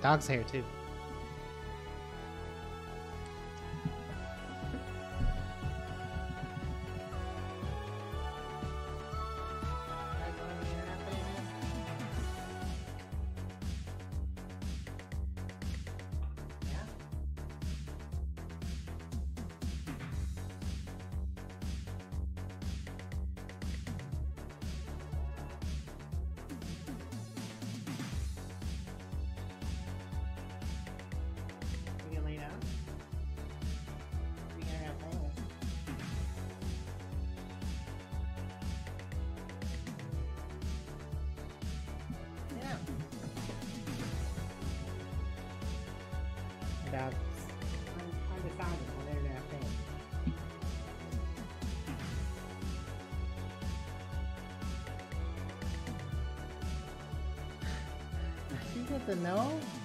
Dog's hair too. You get the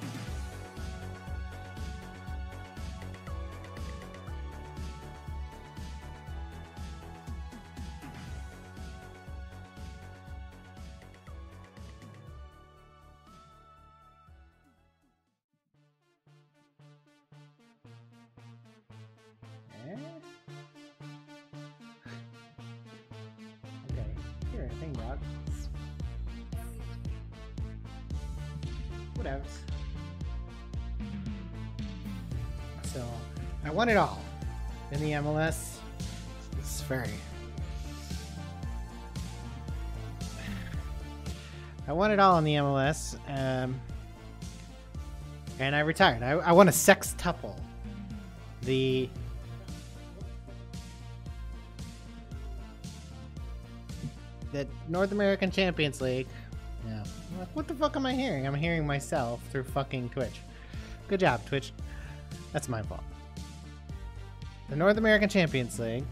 Want it all in the MLS. It's very. I want it all in the MLS, um, and I retired. I, I want a sextuple. The the North American Champions League. Yeah. What- What the fuck am I hearing? I'm hearing myself through fucking Twitch. Good job, Twitch. That's my fault. The North American Champions League.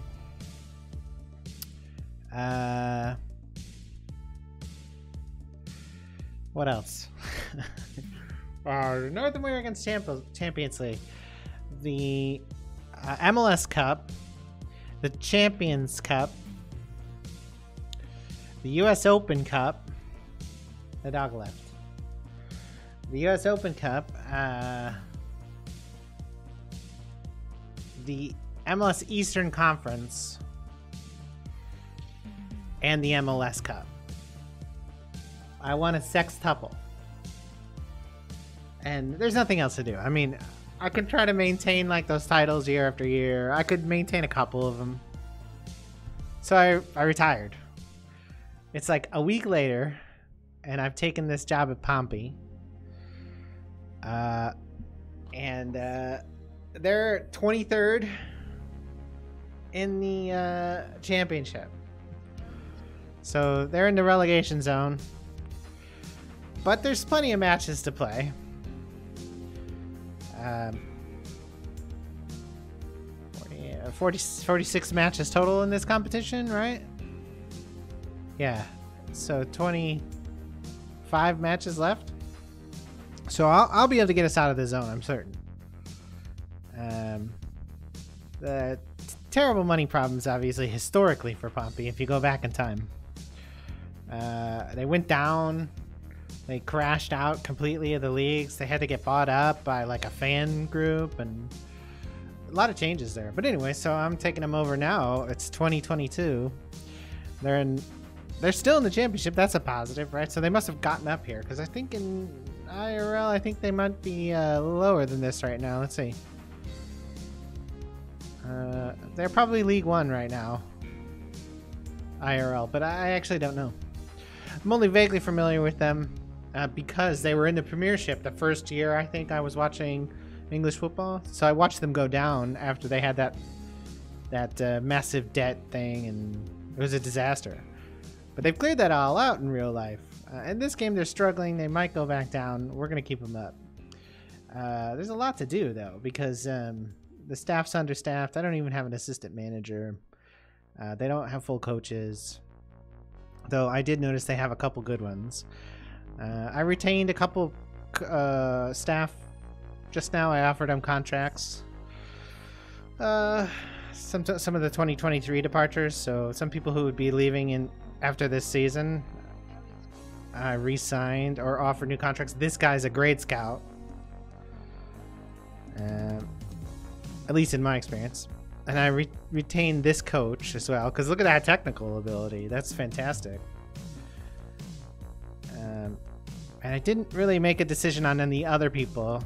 Uh. What else? uh, North American Champ- Champions League. The uh, MLS Cup. The Champions Cup the U.S. Open Cup. The dog left. The U.S. Open Cup. Uh, the MLS Eastern Conference. And the MLS Cup. I want a sextuple. And there's nothing else to do. I mean, I could try to maintain like those titles year after year. I could maintain a couple of them. So I, I retired. It's like a week later, and I've taken this job at Pompey. Uh, and uh, they're 23rd in the uh, championship. So they're in the relegation zone. But there's plenty of matches to play. Um, 40, uh, 40, 46 matches total in this competition, right? Yeah. So 25 matches left. So I'll, I'll be able to get us out of the zone, I'm certain. Um, the terrible money problems, obviously, historically for Pompey, if you go back in time. Uh, they went down. They crashed out completely of the leagues. They had to get bought up by like a fan group and a lot of changes there. But anyway, so I'm taking them over now. It's 2022. They're in they're still in the championship. That's a positive, right? So they must have gotten up here because I think in IRL, I think they might be uh, lower than this right now. Let's see. Uh, they're probably League One right now. IRL, but I actually don't know. I'm only vaguely familiar with them uh, because they were in the Premiership the first year I think I was watching English football. So I watched them go down after they had that that uh, massive debt thing, and it was a disaster. But they've cleared that all out in real life. Uh, in this game, they're struggling. They might go back down. We're going to keep them up. Uh, there's a lot to do, though, because um, the staff's understaffed. I don't even have an assistant manager. Uh, they don't have full coaches. Though I did notice they have a couple good ones. Uh, I retained a couple uh, staff just now. I offered them contracts. Uh, some some of the 2023 departures. So some people who would be leaving in after this season, I re-signed or offered new contracts. This guy's a grade scout. At least in my experience. And I re retained this coach as well, because look at that technical ability. That's fantastic. Um, and I didn't really make a decision on any other people.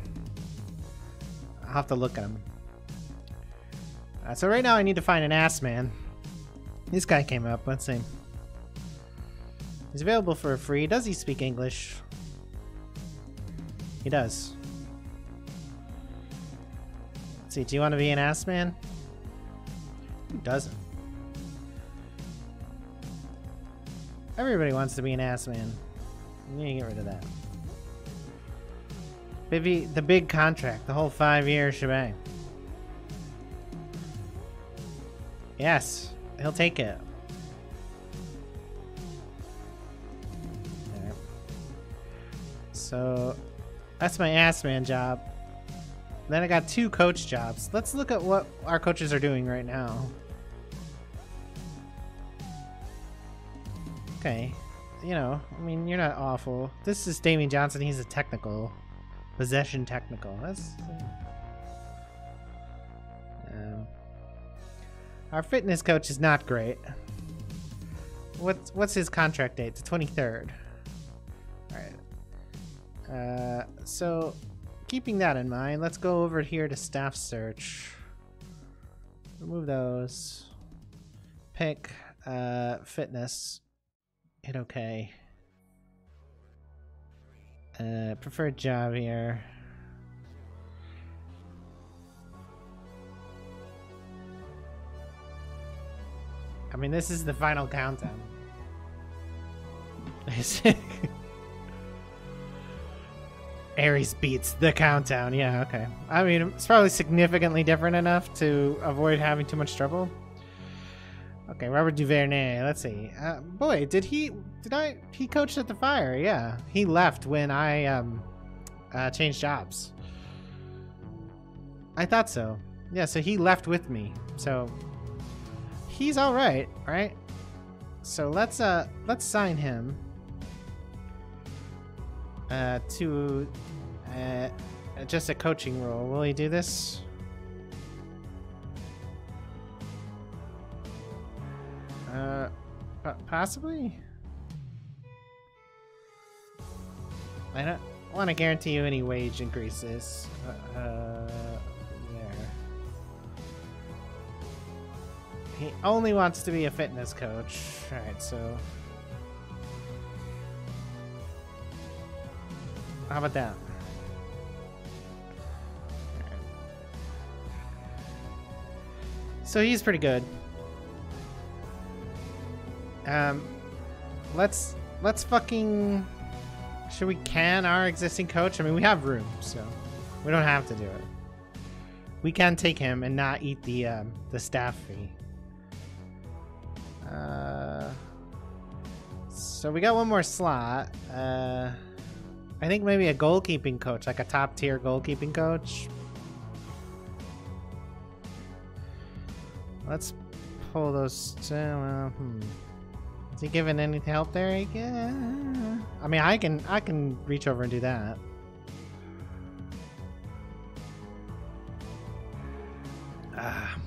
I'll have to look at them. Uh, so right now I need to find an ass man. This guy came up. Let's see. He's available for free. Does he speak English? He does. See, do you want to be an ass man? Who doesn't? Everybody wants to be an ass man. You need to get rid of that. Maybe the big contract, the whole five year shebang. Yes, he'll take it. So that's my ass man job. Then I got two coach jobs. Let's look at what our coaches are doing right now. Okay. You know, I mean, you're not awful. This is Damien Johnson. He's a technical. Possession technical. That's... Um, our fitness coach is not great. What's, what's his contract date? The 23rd. Alright. Uh, so, keeping that in mind, let's go over here to staff search. Remove those. Pick uh, fitness. Hit OK. Uh, preferred job here. I mean, this is the final countdown. Ares beats the countdown. Yeah, okay. I mean, it's probably significantly different enough to avoid having too much trouble. Okay, Robert Duvernay. Let's see. Uh, boy, did he? Did I? He coached at the Fire. Yeah, he left when I um, uh, changed jobs. I thought so. Yeah, so he left with me. So he's all right, right? So let's uh let's sign him uh, to uh, just a coaching role. Will he do this? Uh, possibly? I don't want to guarantee you any wage increases. Uh, uh, there. He only wants to be a fitness coach. Alright, so... How about that? So he's pretty good. Um, let's let's fucking should we can our existing coach? I mean, we have room, so we don't have to do it. We can take him and not eat the um, the staff fee. Uh, so we got one more slot. Uh. I think maybe a goalkeeping coach, like a top tier goalkeeping coach. Let's pull those. Uh, hmm. Is he giving any help there? Yeah. I mean, I can I can reach over and do that. Ah.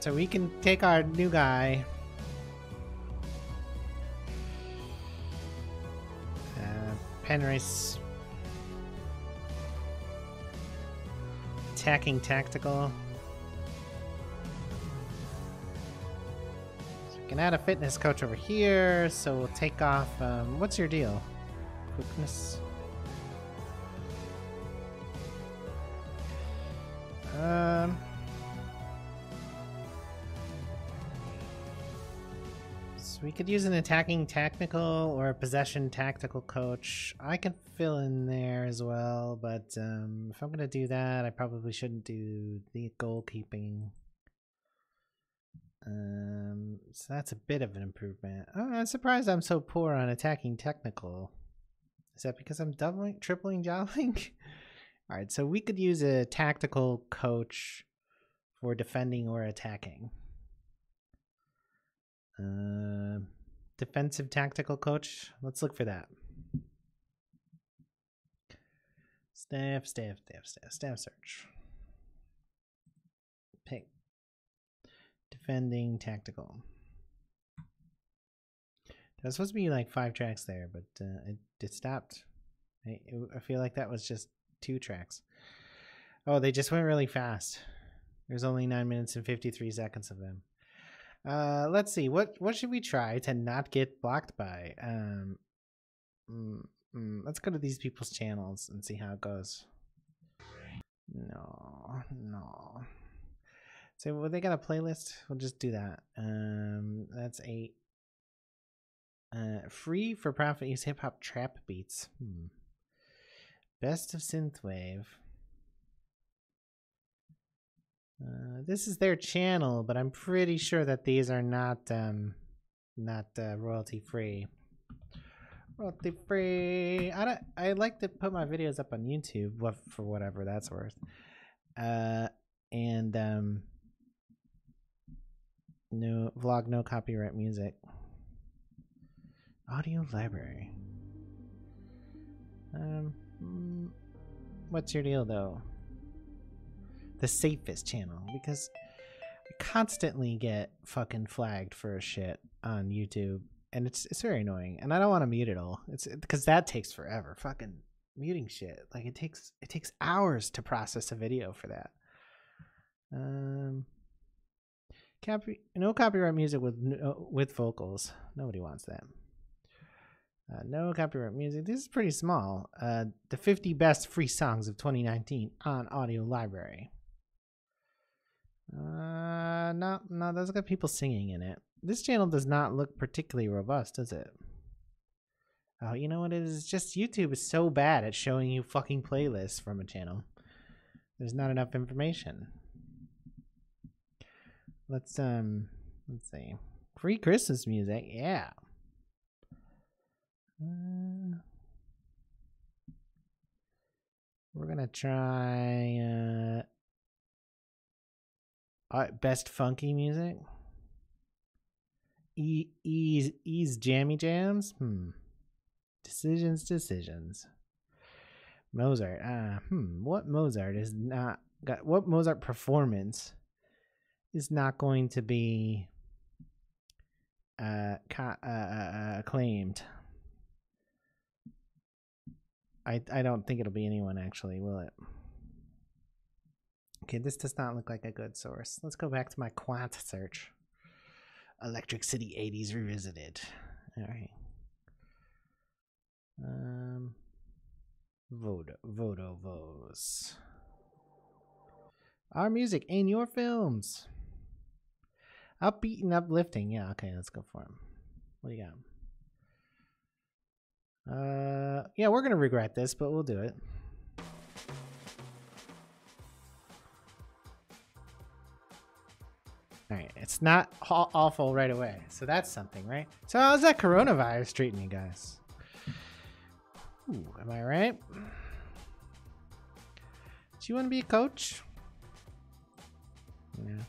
So we can take our new guy. Penrice. Attacking tactical. So we can add a fitness coach over here, so we'll take off, um, what's your deal? Quickness. Um... we could use an attacking tactical or a possession tactical coach. I can fill in there as well, but um, if I'm going to do that, I probably shouldn't do the goalkeeping. Um, so that's a bit of an improvement. Oh, I'm surprised I'm so poor on attacking technical. Is that because I'm doubling, tripling, jolling? All right, so we could use a tactical coach for defending or attacking. Uh, defensive tactical coach. Let's look for that. Staff, staff, staff, staff, staff search. Pick. Defending tactical. There was supposed to be like five tracks there, but uh, it, it stopped. I, I feel like that was just two tracks. Oh, they just went really fast. There's only nine minutes and 53 seconds of them. Uh, let's see. What what should we try to not get blocked by? Um, mm, mm, let's go to these people's channels and see how it goes. No, no. So well, they got a playlist. We'll just do that. Um, that's eight. Uh, free for profit use hip hop trap beats. Hmm. Best of synthwave. Uh, this is their channel, but I'm pretty sure that these are not um, not uh, royalty free. Royalty free. I don't, I like to put my videos up on YouTube for whatever that's worth. Uh, and um, no vlog, no copyright music. Audio library. Um, mm, what's your deal though? The safest channel because I constantly get fucking flagged for a shit on YouTube and it's it's very annoying and I don't want to mute it all. It's because that takes forever. Fucking muting shit. Like it takes it takes hours to process a video for that. Um copy no copyright music with no, with vocals. Nobody wants that. Uh, no copyright music. This is pretty small. Uh, the 50 best free songs of 2019 on Audio Library. Uh, no, no, that's got people singing in it. This channel does not look particularly robust, does it? Oh, you know what it is? It's just YouTube is so bad at showing you fucking playlists from a channel. There's not enough information. Let's um, let's see. Free Christmas music, yeah. Uh, we're gonna try. Uh, uh, best funky music. Ease ease jammy jams. Hmm. Decisions, decisions. Mozart. Ah, hmm. What Mozart is not got? What Mozart performance is not going to be uh, uh, uh, uh acclaimed? I I don't think it'll be anyone actually, will it? Okay, this does not look like a good source. Let's go back to my quant search. Electric City 80s Revisited. Alright. Um, Vodo, Vodo Vos. Our music in your films. Upbeat and uplifting. Yeah, okay, let's go for him. What do you got? Uh, yeah, we're gonna regret this, but we'll do it. It's not awful right away, so that's something, right? So how's that coronavirus treating you guys? Ooh, am I right? Do you want to be a coach? Yeah.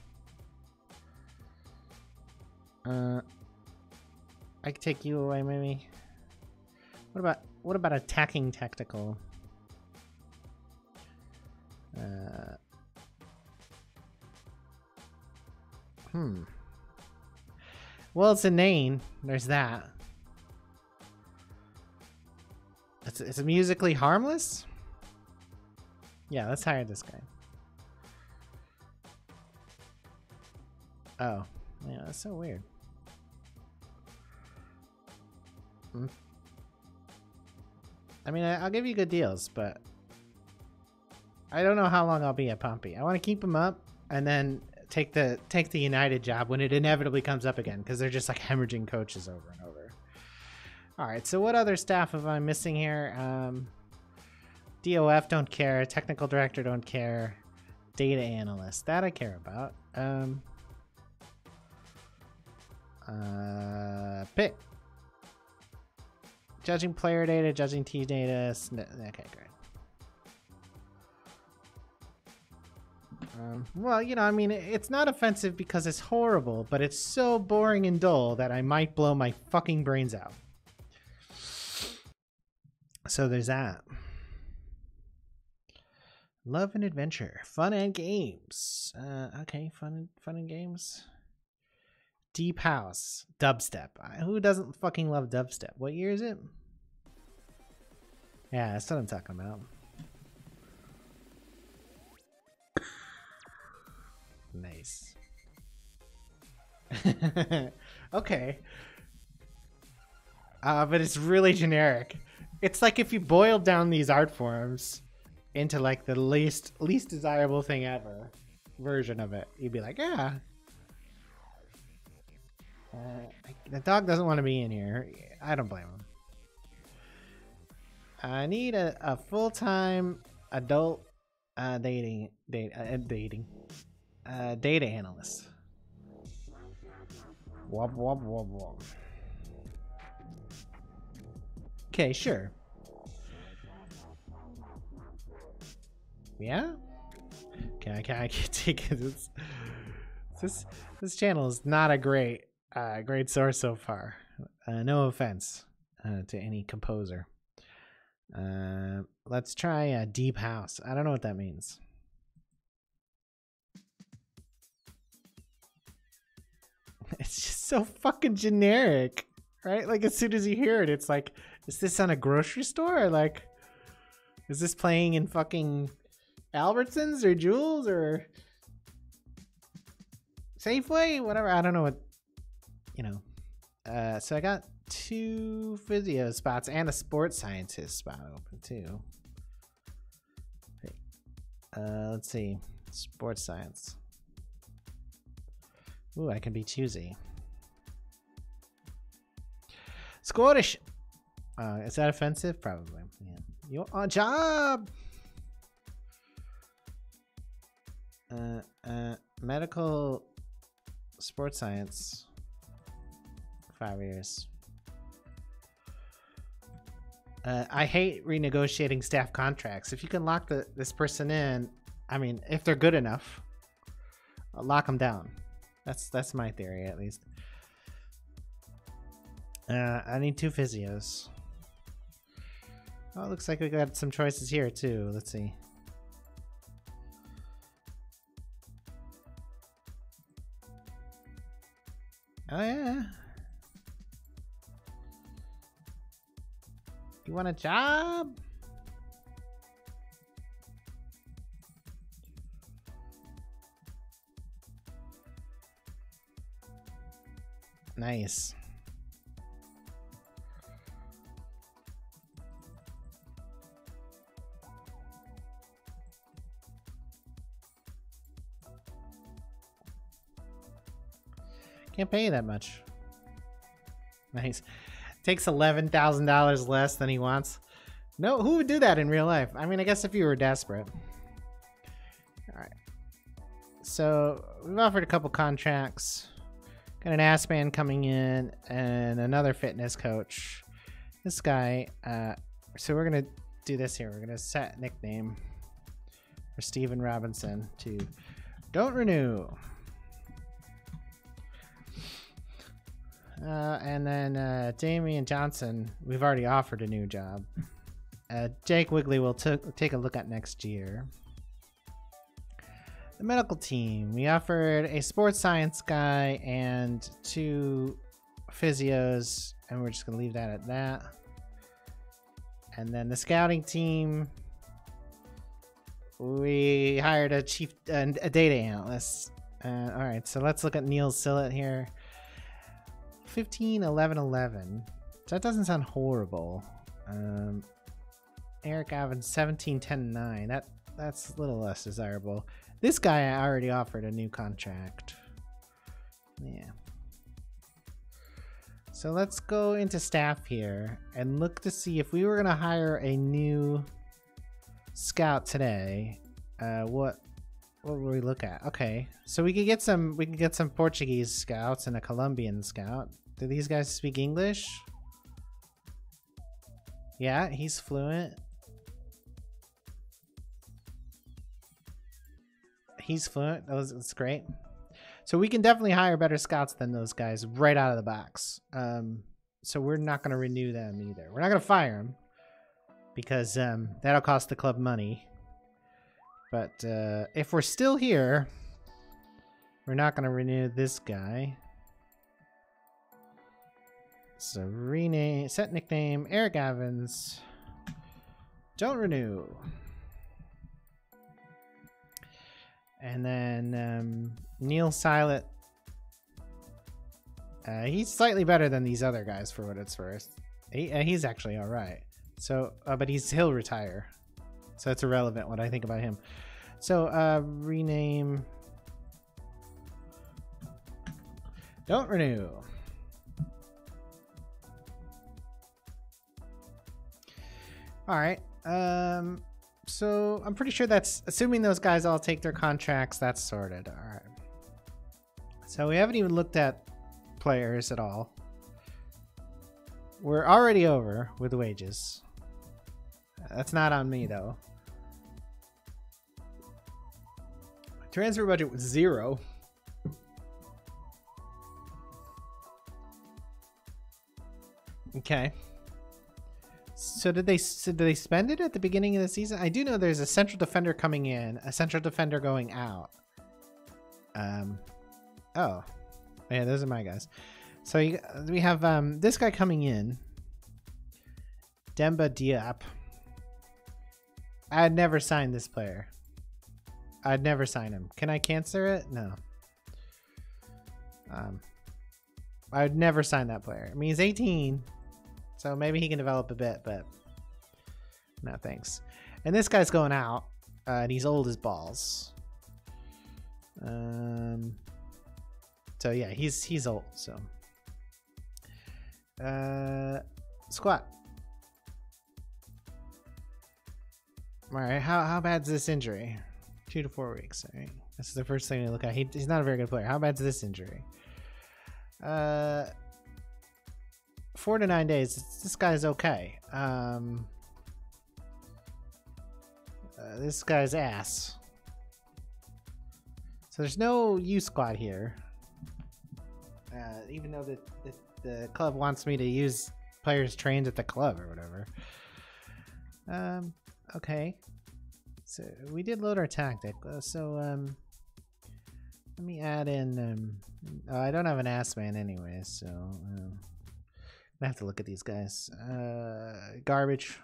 Uh, I could take you away, maybe. What about what about attacking tactical? Uh, Hmm. Well, it's inane. There's that. It's, it's musically harmless? Yeah, let's hire this guy. Oh. Yeah, that's so weird. Hmm. I mean, I, will give you good deals, but I don't know how long I'll be at Pompey. I want to keep him up, and then take the take the United job when it inevitably comes up again because they're just like hemorrhaging coaches over and over. All right, so what other staff am I missing here? Um, DOF don't care. Technical director don't care. Data analyst that I care about. Um, uh, pick. Judging player data, judging T data. Okay, great. Um, well, you know, I mean, it's not offensive because it's horrible, but it's so boring and dull that I might blow my fucking brains out. So there's that. Love and adventure, fun and games. Uh, okay, fun and fun and games. Deep house, dubstep. Who doesn't fucking love dubstep? What year is it? Yeah, that's what I'm talking about. Nice. okay. Uh, but it's really generic. It's like if you boiled down these art forms into like the least least desirable thing ever version of it, you'd be like, yeah. Uh, the dog doesn't want to be in here. I don't blame him. I need a, a full time adult uh, dating date uh, dating uh, data analyst. Wob wob wob wob. Okay, sure. Yeah. Okay, I can't, I can't take it. It's, this this channel is not a great uh, great source so far. Uh, no offense uh, to any composer. Uh, let's try a deep house. I don't know what that means. It's just so fucking generic, right? Like as soon as you hear it, it's like, is this on a grocery store? Or like, is this playing in fucking Albertsons or Jewel's or Safeway? Whatever. I don't know what, you know. Uh, so I got two physio spots and a sports scientist spot open too. Uh, let's see, sports science. Ooh, I can be choosy. Scottish. Uh, is that offensive? Probably. Yeah. You on job. Uh, uh, medical sports science. Five years. Uh, I hate renegotiating staff contracts. If you can lock the, this person in, I mean, if they're good enough, uh, lock them down. That's that's my theory, at least. Uh, I need two physios. Oh, it looks like we got some choices here too. Let's see. Oh yeah. You want a job? Nice. Can't pay you that much. Nice. Takes eleven thousand dollars less than he wants. No, who would do that in real life? I mean, I guess if you were desperate. All right. So we've offered a couple contracts. Got an ass man coming in and another fitness coach. This guy. Uh, so we're gonna do this here. We're gonna set nickname for Steven Robinson to don't renew. Uh, and then uh, Damian Johnson, we've already offered a new job. Uh, Jake Wigley will take a look at next year. The medical team, we offered a sports science guy and two physios, and we're just going to leave that at that. And then the scouting team, we hired a chief, uh, a data analyst. Uh, all right, so let's look at Neil Sillett here. 15, 11, 11. That doesn't sound horrible. Um, Eric Evans, 17, 10, 9. That, that's a little less desirable. This guy I already offered a new contract. Yeah. So let's go into staff here and look to see if we were going to hire a new scout today. Uh, what what would we look at? Okay, so we could get some we can get some Portuguese scouts and a Colombian scout. Do these guys speak English? Yeah, he's fluent. He's fluent. That was, that's great. So we can definitely hire better scouts than those guys right out of the box. Um, so we're not going to renew them either. We're not going to fire them because um, that'll cost the club money. But uh, if we're still here, we're not going to renew this guy. So rename, set nickname, Eric Evans. Don't renew. And then um, Neil Sillett. Uh, he's slightly better than these other guys for what it's worth. He, uh, he's actually all right. So, uh, but he's he'll retire. So it's irrelevant what I think about him. So uh, rename. Don't renew. All right. Um, so I'm pretty sure that's assuming those guys all take their contracts. That's sorted. All right. So we haven't even looked at players at all. We're already over with wages. That's not on me though. Transfer budget was zero. Okay. So did they so did they spend it at the beginning of the season? I do know there's a central defender coming in, a central defender going out. Um, oh, yeah, those are my guys. So you, we have um this guy coming in, Demba Diop. I'd never sign this player. I'd never sign him. Can I cancel it? No. Um, I'd never sign that player. I mean, he's 18. So maybe he can develop a bit, but no thanks. And this guy's going out, uh, and he's old as balls. Um. So yeah, he's he's old. So. Uh, squat. All right, how how bad's this injury? Two to four weeks. All right, this is the first thing we look at. He, he's not a very good player. How bad's this injury? Uh, four to nine days. This guy's okay. Um, uh, this guy's ass. So there's no U squad here. Uh, even though the, the, the club wants me to use players trained at the club or whatever. Um, okay. So we did load our tactic. Uh, so um, let me add in. Um, oh, I don't have an ass man anyway, so. Um, I have to look at these guys. Uh, garbage.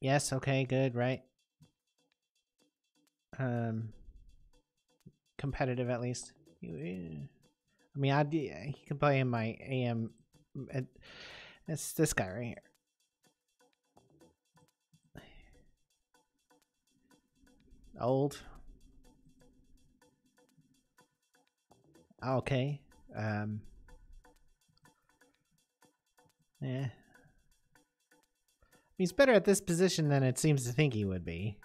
Yes, okay, good, right? Um, competitive at least. I mean, I'd, he can play in my AM. It's this guy right here. Old. Okay. Um. Yeah. He's better at this position than it seems to think he would be.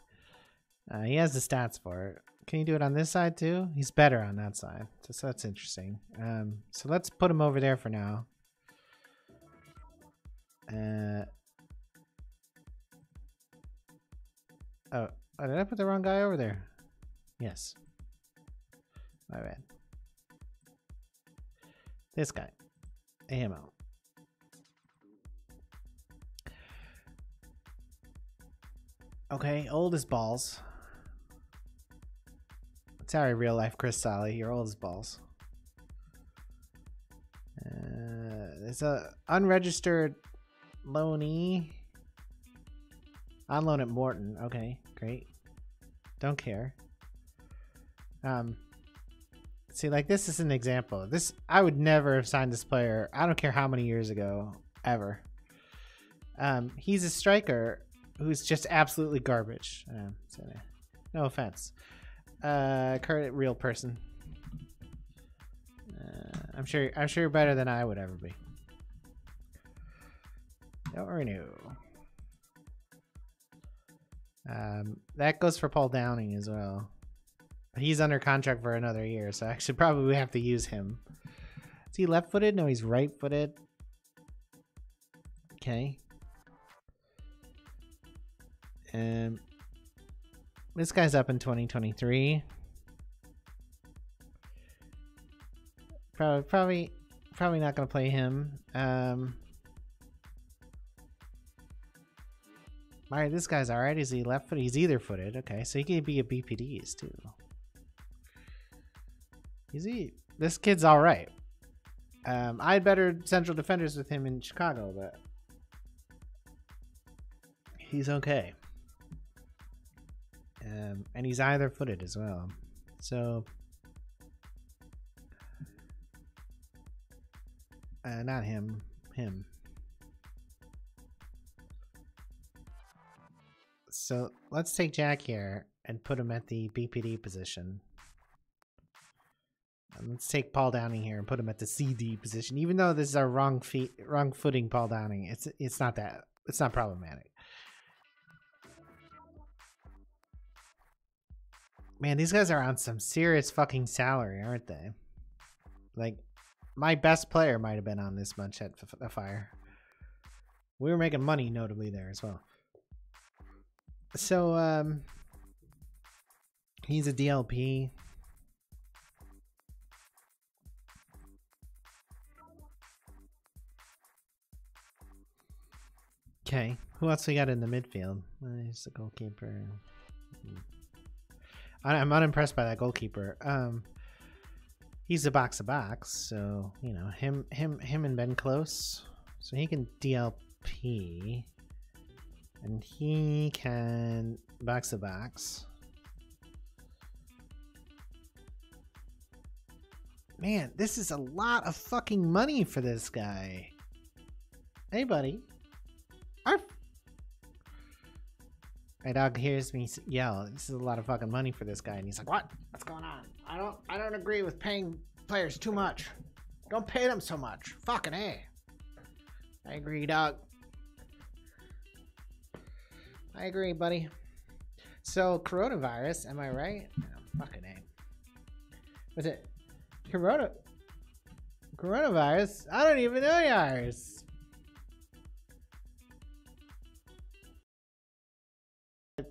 Uh, he has the stats for it. Can you do it on this side too? He's better on that side. So, that's interesting. Um, so let's put him over there for now. Uh, oh, did I put the wrong guy over there? Yes. My bad. This guy. AML. Okay, old as balls. Sorry, real life Chris Solly. You're old as balls. Uh, a unregistered loanee. On loan at Morton. Okay, great. Don't care. Um, See, like this is an example. This I would never have signed this player. I don't care how many years ago, ever. Um, he's a striker who's just absolutely garbage. Um, so, no offense. Uh, current real person. Uh, I'm sure. I'm sure you're better than I would ever be. Don't renew. Um, that goes for Paul Downing as well. He's under contract for another year, so I should probably have to use him. Is he left-footed? No, he's right-footed. Okay. Um, this guy's up in 2023. Probably, probably, probably not gonna play him. Um, Alright, this guy's alright. Is he left footed? He's either footed. Okay, so he could be a BPDs too. He? This kid's alright. Um, I had better central defenders with him in Chicago, but he's okay. Um, and he's either footed as well. So, uh, not him, him. So let's take Jack here and put him at the BPD position. And let's take Paul Downing here and put him at the CD position. Even though this is our wrong feet, wrong footing, Paul Downing, it's it's not that it's not problematic. Man, these guys are on some serious fucking salary, aren't they? Like, my best player might have been on this much at the fire. We were making money notably there as well. So, um, he's a DLP. Okay, who else we got in the midfield? Uh, he's the goalkeeper. I'm unimpressed by that goalkeeper. Um, he's a box of box, so you know him, him, him, and Ben Close, so he can DLP, and he can box of box. Man, this is a lot of fucking money for this guy. Hey, buddy. Our my dog hears me yell, this is a lot of fucking money for this guy. And he's like, what? What's going on? I don't, I don't agree with paying players too much. Don't pay them so much. Fucking A. I agree, dog. I agree, buddy. So, coronavirus, am I right? fucking A. What's it? Corona... Coronavirus? I don't even know yours.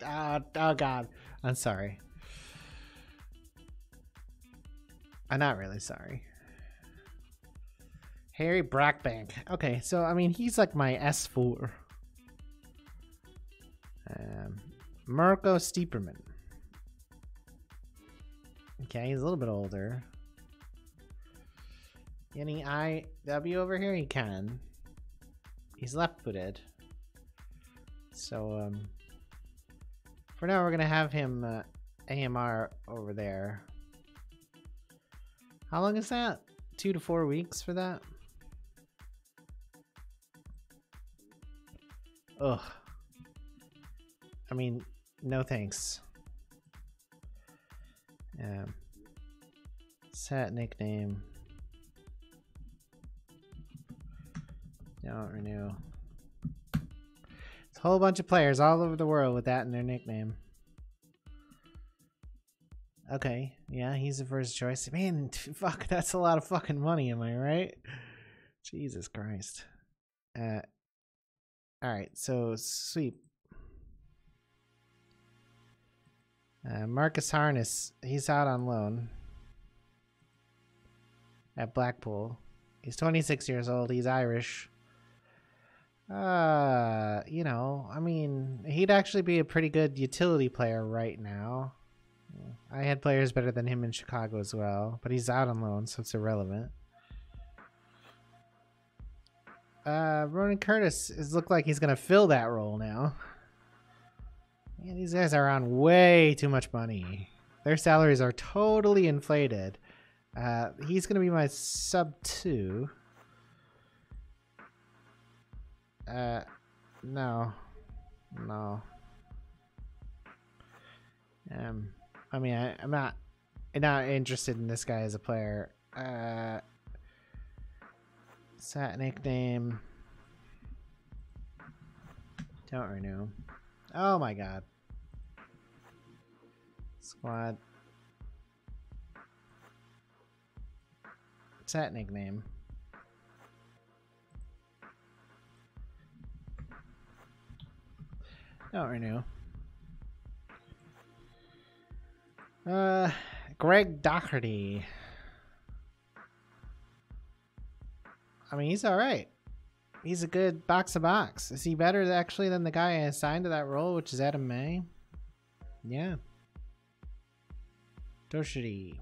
Uh, oh god. I'm sorry. I'm not really sorry. Harry Brockbank. Okay, so I mean he's like my S4. Um, Marco Stiepermann. Okay, he's a little bit older. Any IW over here? He can. He's left-footed. So, um, for now, we're going to have him uh, AMR over there. How long is that? Two to four weeks for that? Ugh. I mean, no thanks. Um, set nickname. Don't renew whole bunch of players all over the world with that in their nickname. Okay, yeah, he's the first choice. Man, fuck, that's a lot of fucking money, am I right? Jesus Christ. Uh, Alright, so sweep. Uh, Marcus Harness, he's out on loan at Blackpool. He's 26 years old. He's Irish. Uh, you know, I mean, he'd actually be a pretty good utility player right now. I had players better than him in Chicago as well, but he's out on loan, so it's irrelevant. Uh, Ronan Curtis is look like he's gonna fill that role now. Man, these guys are on way too much money. Their salaries are totally inflated. Uh, he's gonna be my sub two. Uh, no. No. Um, I mean, I, I'm not, not interested in this guy as a player. Uh, sat nickname. Don't renew. Oh my god. Squad. Set nickname. Don't renew. Uh, Greg Docherty. I mean, he's all right. he's a good box to box. Is he better actually than the guy I assigned to that role, which is Adam May? Yeah. Doshiri.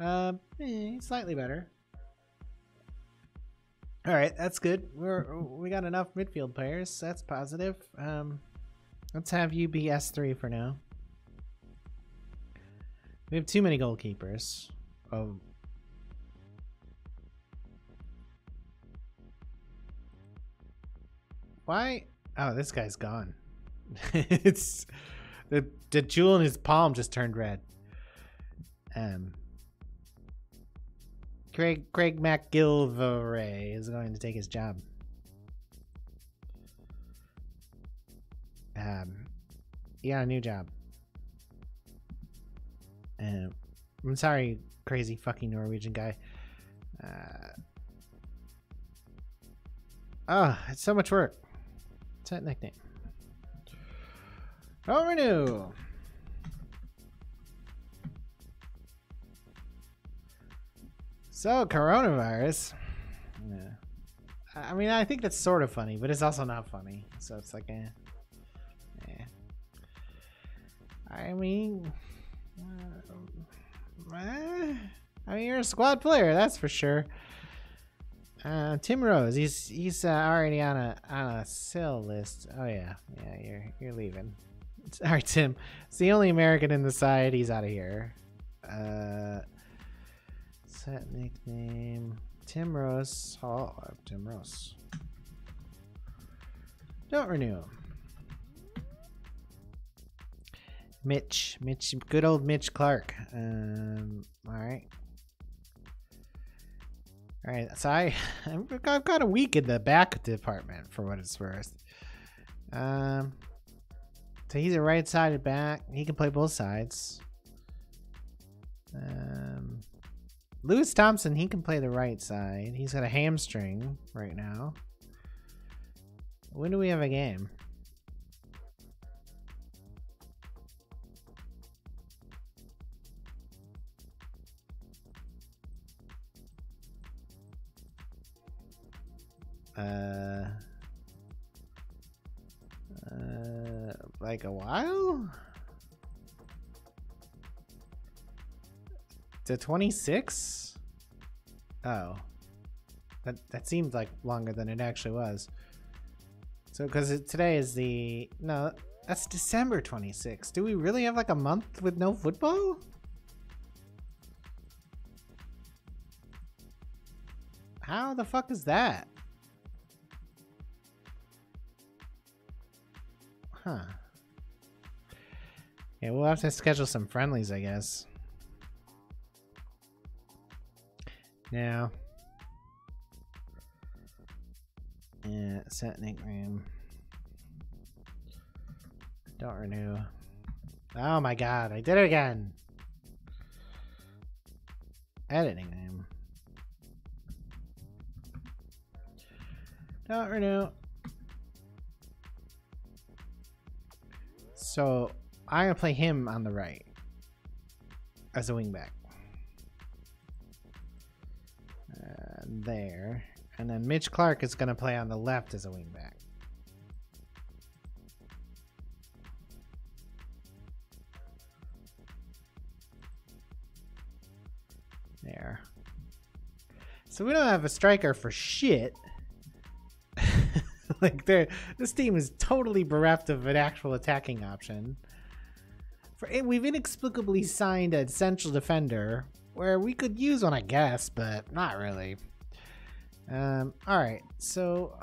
Uh, eh, slightly better. All right, that's good. We're we got enough midfield players. That's positive. Um, let's have you be S three for now. We have too many goalkeepers. Oh. Why? Oh, this guy's gone. it's the the jewel in his palm just turned red. Um. Craig Craig MacGillivray is going to take his job. Um, he got a new job. Um, I'm sorry, crazy fucking Norwegian guy. Uh, oh, it's so much work. What's that nickname? Oh, So, coronavirus. Yeah. I mean, I think that's sort of funny, but it's also not funny. So it's like, eh. eh. I mean, uh, eh. I mean, you're a squad player, that's for sure. Uh, Tim Rose, he's he's uh, already on a on a sale list. Oh yeah, yeah, you're you're leaving. All right, Tim. It's the only American in the side. He's out of here. Uh, set nickname Tim Rose. Oh, I have Tim Rose. Don't renew. him. Mitch, Mitch, good old Mitch Clark. Um, all right. All right, so I, I've got a week in the back department for what it's worth. Um, so he's a right-sided back. He can play both sides. Um, Lewis Thompson, he can play the right side. He's got a hamstring right now. When do we have a game? Uh, uh, like a while? To 26? Oh. That that seemed like longer than it actually was. So, because today is the... No, that's December 26th. Do we really have like a month with no football? How the fuck is that? Huh. Yeah, we'll have to schedule some friendlies, I guess. Now. Yeah, set nickname. Don't renew. Oh my god, I did it again. Edit nickname. Don't renew. So I'm gonna play him on the right as a wingback. There. And then Mitch Clark is gonna play on the left as a wingback. There. So we don't have a striker for shit. like this team is totally bereft of an actual attacking option. For eh, we've inexplicably signed a central defender where we could use one, I guess, but not really. Um, all right, so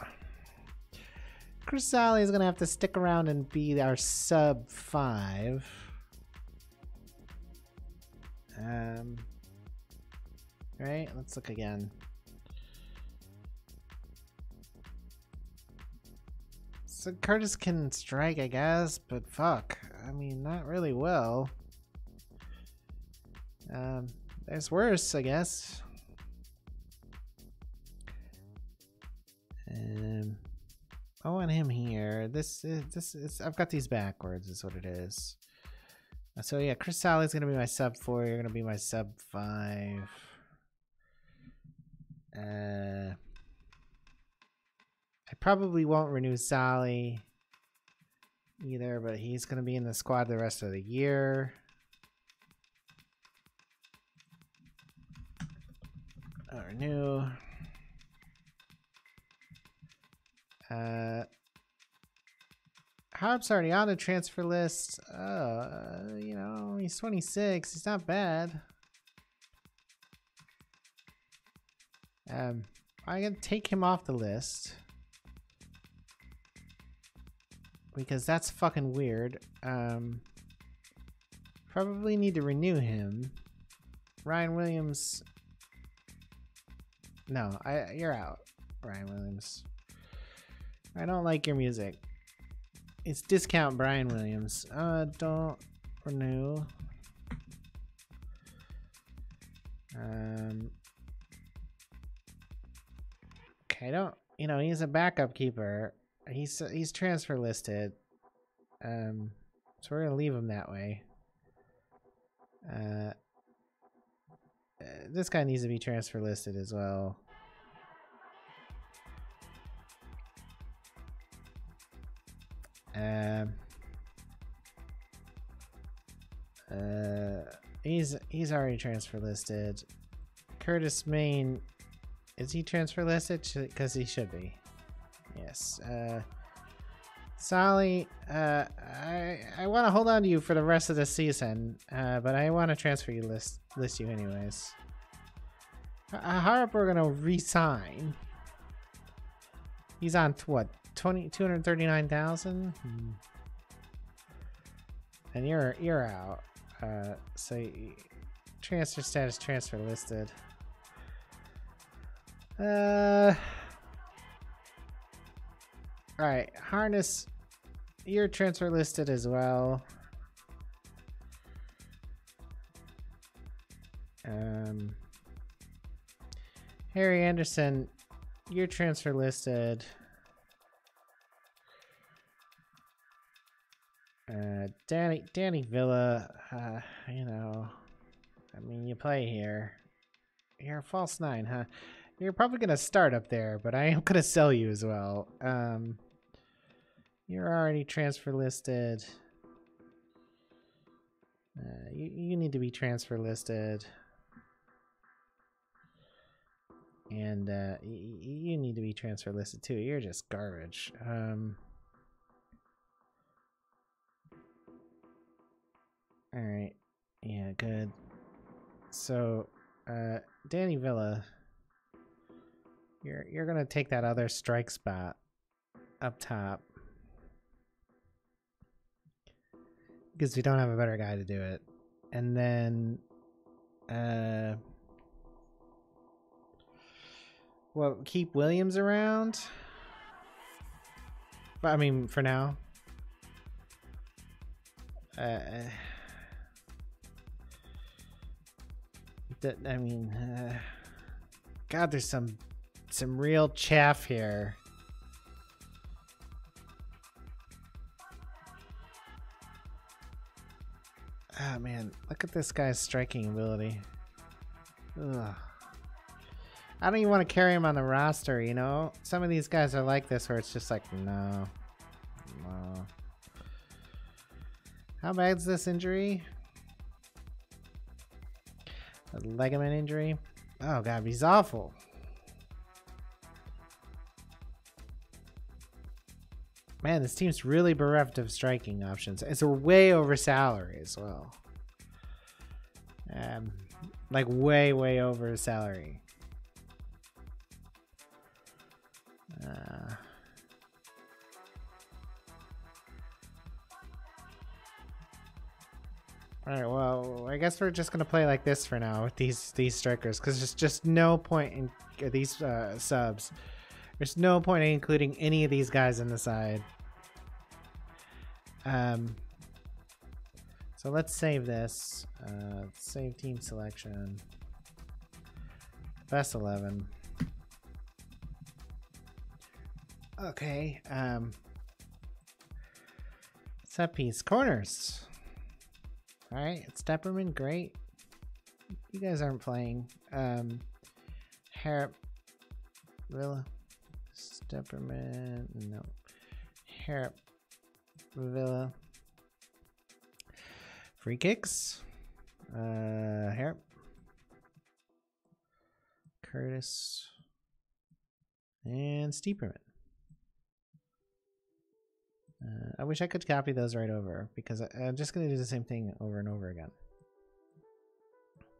Chris Sally is gonna have to stick around and be our sub five. Um, right, let's look again. So Curtis can strike, I guess, but fuck. I mean, not really well. Um, there's worse, I guess. Um, I want him here. This is, this is, I've got these backwards is what it is. So yeah, Chris Sally's gonna be my sub four. You're gonna be my sub five. Uh, I probably won't renew Sally either, but he's going to be in the squad the rest of the year. Not renew. Uh, Harp's already on the transfer list. Uh, you know, he's 26. He's not bad. Um, I'm gonna take him off the list because that's fucking weird. Um, probably need to renew him. Ryan Williams. No, I you're out, Ryan Williams. I don't like your music. It's discount Brian Williams. Uh, don't renew. Um. Okay, don't. You know, he's a backup keeper. He's he's transfer listed. Um, so we're gonna leave him that way. Uh, uh this guy needs to be transfer listed as well. Um, uh, he's he's already transfer listed. Curtis Main, is he transfer listed? Because he should be. Yes. Uh, Sally, uh, I I want to hold on to you for the rest of the season, uh, but I want to transfer you list list you anyways. Uh, Harp, we're gonna resign. He's on what 20, 239,000? Hmm. And you're you're out. Uh, so transfer status transfer listed. Uh. All right, harness. You're transfer listed as well. Um. Harry Anderson, you're transfer listed. Uh, Danny, Danny Villa, uh, you know, I mean, you play here. You're a false nine, huh? You're probably gonna start up there, but I am gonna sell you as well. Um, you're already transfer listed. Uh, you, you need to be transfer listed. And uh, you need to be transfer listed too. You're just garbage. Um, All right. Yeah, good. So, uh, Danny Villa, you're you're gonna take that other strike spot up top because we don't have a better guy to do it, and then, uh, well, keep Williams around. But I mean, for now. Uh. That I mean, uh, God, there's some some real chaff here. Ah, oh, man, look at this guy's striking ability. Ugh. I don't even want to carry him on the roster, you know? Some of these guys are like this where it's just like, no. No. How bad's this injury? A ligament injury. Oh god, he's awful. Man, this team's really bereft of striking options. It's way over salary as well. Um, like way, way over salary. Uh, All right, well, I guess we're just gonna play like this for now with these these strikers, because there's just no point in uh, these uh, subs. There's no point in including any of these guys in the side. Um. So let's save this. Uh, save team selection. Best eleven. Okay. Um. Set piece corners. Alright, it's Stiepermann, great. You guys aren't playing. Um, Harrop, Villa, Stiepermann, no. Harrop Villa. Free kicks. Uh, Harrop. Curtis. And Stiepermann. Uh, I wish I could copy those right over because I, I'm just going to do the same thing over and over again.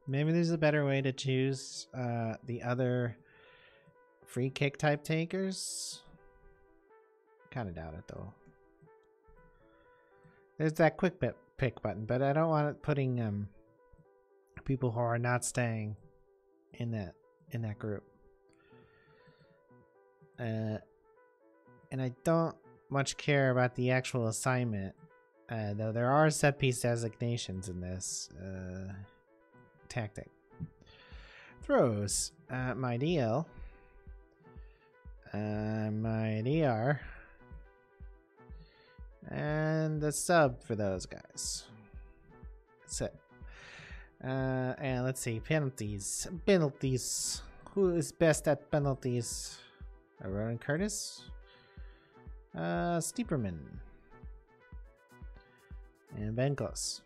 Maybe there's a better way to choose uh, the other free kick type takers. Kind of doubt it though. There's that quick bit pick button, but I don't want it putting um people who are not staying in that in that group. Uh, and I don't much care about the actual assignment, uh, though there are set piece designations in this uh, tactic. Throws. Uh, my DL. Uh, my DR. And the sub for those guys. That's it. Uh, and let's see, penalties. Penalties. Who is best at penalties? Ronan Curtis? Uh, Stiepermann. And Close.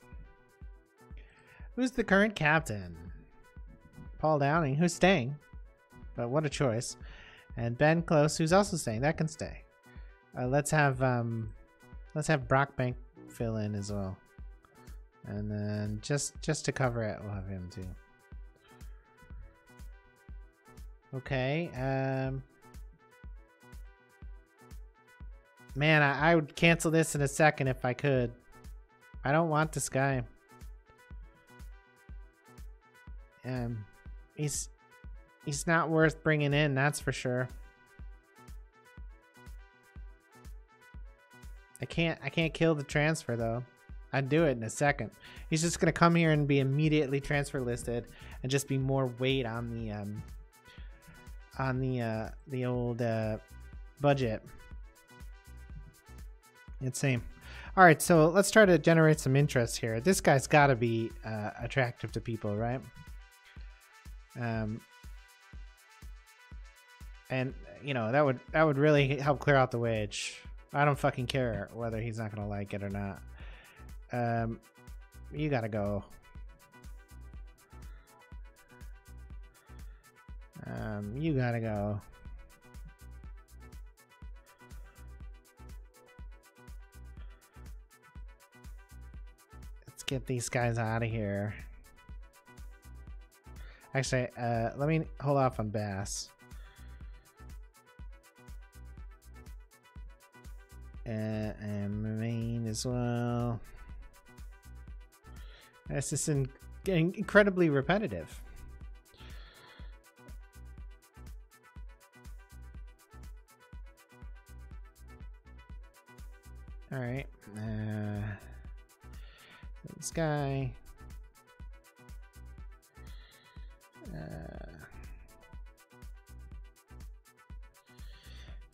Who's the current captain? Paul Downing, who's staying. But what a choice. And Ben Close, who's also staying. That can stay. Uh, let's have um, let's have Brockbank fill in as well. And then just just to cover it, we'll have him too. Okay. Um. Man, I, I would cancel this in a second if I could. I don't want this guy. Um, he's he's not worth bringing in, that's for sure. I can't I can't kill the transfer though. I'd do it in a second. He's just gonna come here and be immediately transfer listed and just be more weight on the um on the uh the old uh budget. Insane. All right, so let's try to generate some interest here. This guy's got to be uh, attractive to people, right? Um, and you know that would that would really help clear out the wage. I don't fucking care whether he's not gonna like it or not. Um, you gotta go. Um, you gotta go. Get these guys out of here. Actually, uh, let me hold off on Bass. Uh, and main as well. This is in, incredibly repetitive. All right. Uh, this guy. Uh,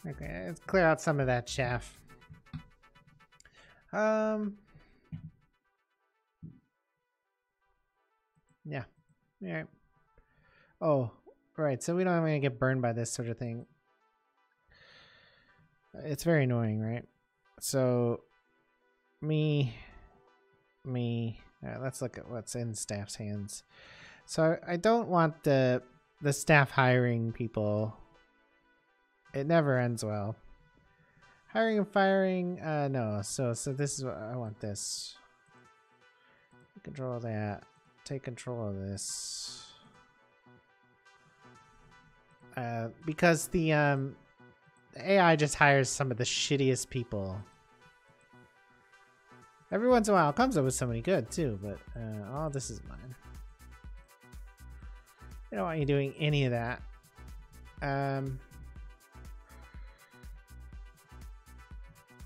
okay, let's clear out some of that chaff. Um. Yeah. All right. Oh, right. So we don't want to get burned by this sort of thing. It's very annoying, right? So, me, me. let's look at what's in staff's hands. So I don't want the the staff hiring people. It never ends well. Hiring and firing, uh, no. So so this is what I want. This control that. Take control of this. Uh, because the um, AI just hires some of the shittiest people. Every once in a while, comes up with somebody good too, but uh, this is mine. I don't want you doing any of that. Um,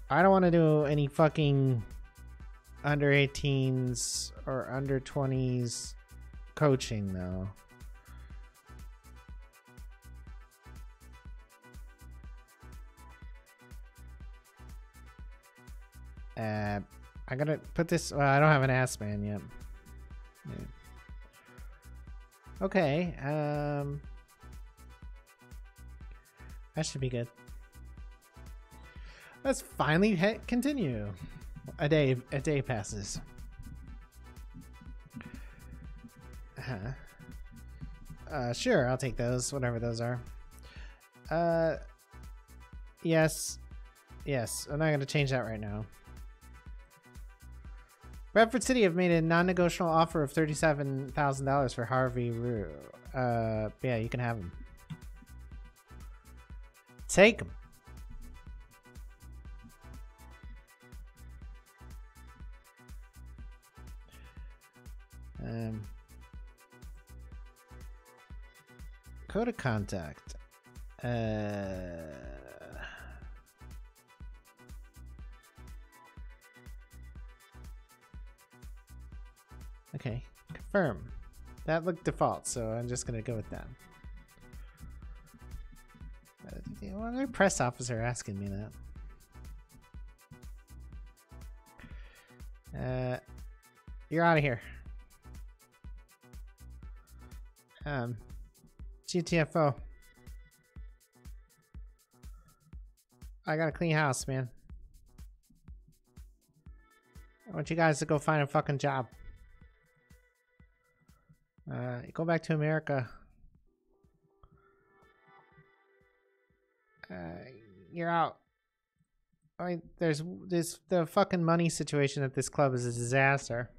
I don't want to do any fucking under 18s or under 20s coaching though. Uh, I gotta put this. Well, I don't have an ass man yet. Yeah. Okay. Um, that should be good. Let's finally hit continue. A day a day passes. Uh-huh. Uh, sure, I'll take those, whatever those are. Uh, yes, yes. I'm not to change that right now. Bradford City have made a non-negotiable offer of thirty-seven thousand dollars for Harvey Rue. Uh, yeah, you can have him. Take him. Um, code of contact. Uh, okay, confirm. That looked default, so I'm just gonna go with that. Uh, Why press officer asking me that? Uh, you're out of here. Um, GTFO. I got a clean house, man. I want you guys to go find a fucking job. Go back to America. Uh, you're out. I mean, there's this the fucking money situation at this club is a disaster.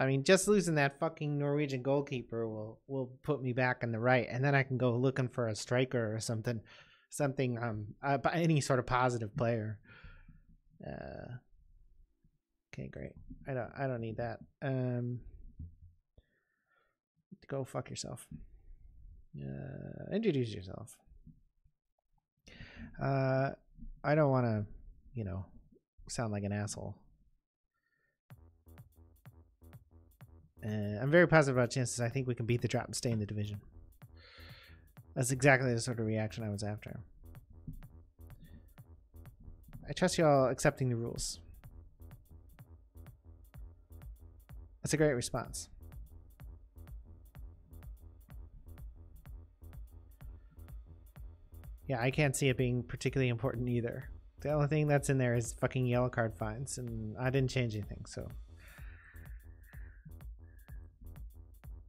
I mean, just losing that fucking Norwegian goalkeeper will will put me back in the right, and then I can go looking for a striker or something, something um, uh, any sort of positive player. Uh, okay, great. I don't I don't need that. Um, go fuck yourself. Uh, introduce yourself. Uh, I don't want to, you know, sound like an asshole. Uh, I'm very positive about chances. I think we can beat the drop and stay in the division. That's exactly the sort of reaction I was after. I trust you all accepting the rules. That's a great response. Yeah, I can't see it being particularly important either. The only thing that's in there is fucking yellow card fines, and I didn't change anything, so.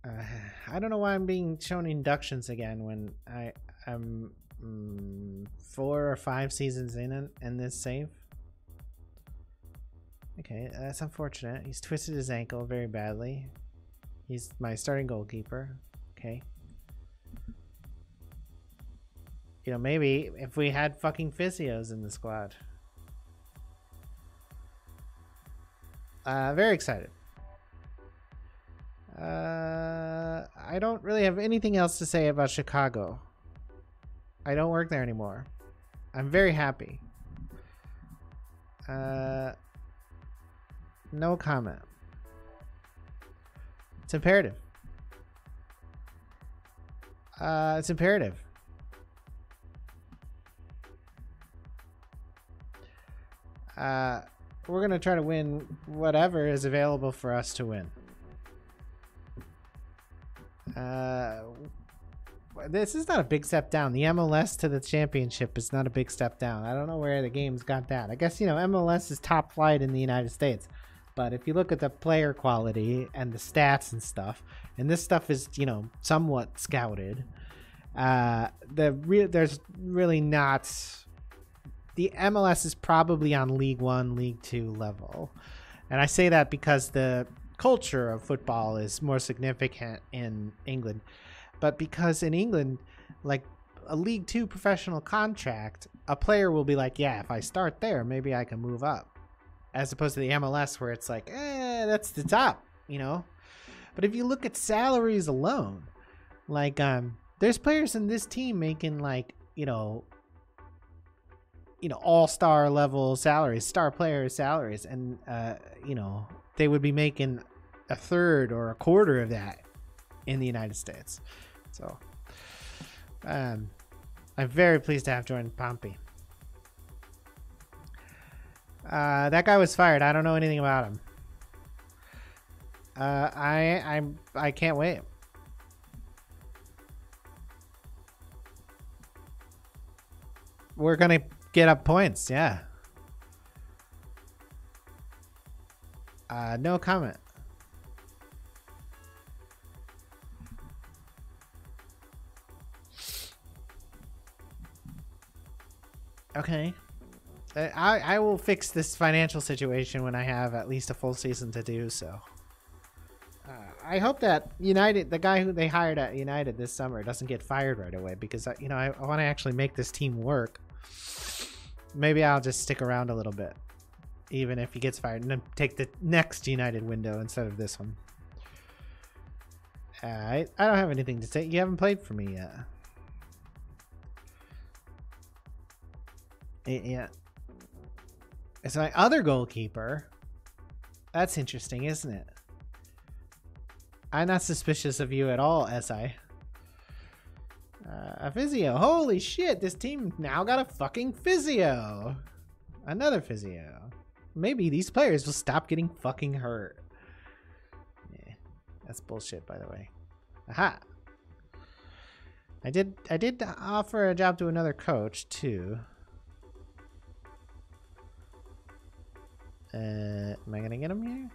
Uh, I don't know why I'm being shown inductions again when I am mm, four or five seasons in in this save. Okay, that's unfortunate. He's twisted his ankle very badly. He's my starting goalkeeper. Okay. You know, maybe if we had fucking physios in the squad. Uh, very excited. Uh, I don't really have anything else to say about Chicago. I don't work there anymore. I'm very happy. Uh, no comment. It's imperative. Uh, it's imperative. Uh, we're going to try to win whatever is available for us to win. Uh, this is not a big step down. The MLS to the championship is not a big step down. I don't know where the game's got that. I guess, you know, MLS is top flight in the United States. But if you look at the player quality and the stats and stuff, and this stuff is, you know, somewhat scouted, uh, the re- there's really not the MLS is probably on League One, League Two level. And I say that because the culture of football is more significant in England. But because in England, like a League Two professional contract, a player will be like, yeah, if I start there, maybe I can move up. As opposed to the MLS where it's like, eh, that's the top, you know? But if you look at salaries alone, like um there's players in this team making like, you know, you know all-star level salaries star player salaries and uh, you know they would be making a third or a quarter of that in the united states. So um, i'm very pleased to have joined pompey. Uh, that guy was fired. I don't know anything about him. Uh, i i'm i can't wait. We're gonna get up points. Yeah. Uh, no comment. Okay. Uh, I, I will fix this financial situation when I have at least a full season to do so. Uh, I hope that United, the guy who they hired at United this summer, doesn't get fired right away because you know I, I want to actually make this team work. Maybe I'll just stick around a little bit, even if he gets fired, and then take the next United window instead of this one. I I don't have anything to say. You haven't played for me yet. Eh, yeah. It's my other goalkeeper. That's interesting, isn't it? I'm not suspicious of you at all, SI. Uh, a physio. Holy shit, this team now got a fucking physio. Another physio. Maybe these players will stop getting fucking hurt. Yeah, that's bullshit, by the way. Aha. I did I did offer a job to another coach too. Uh, am I gonna get him here?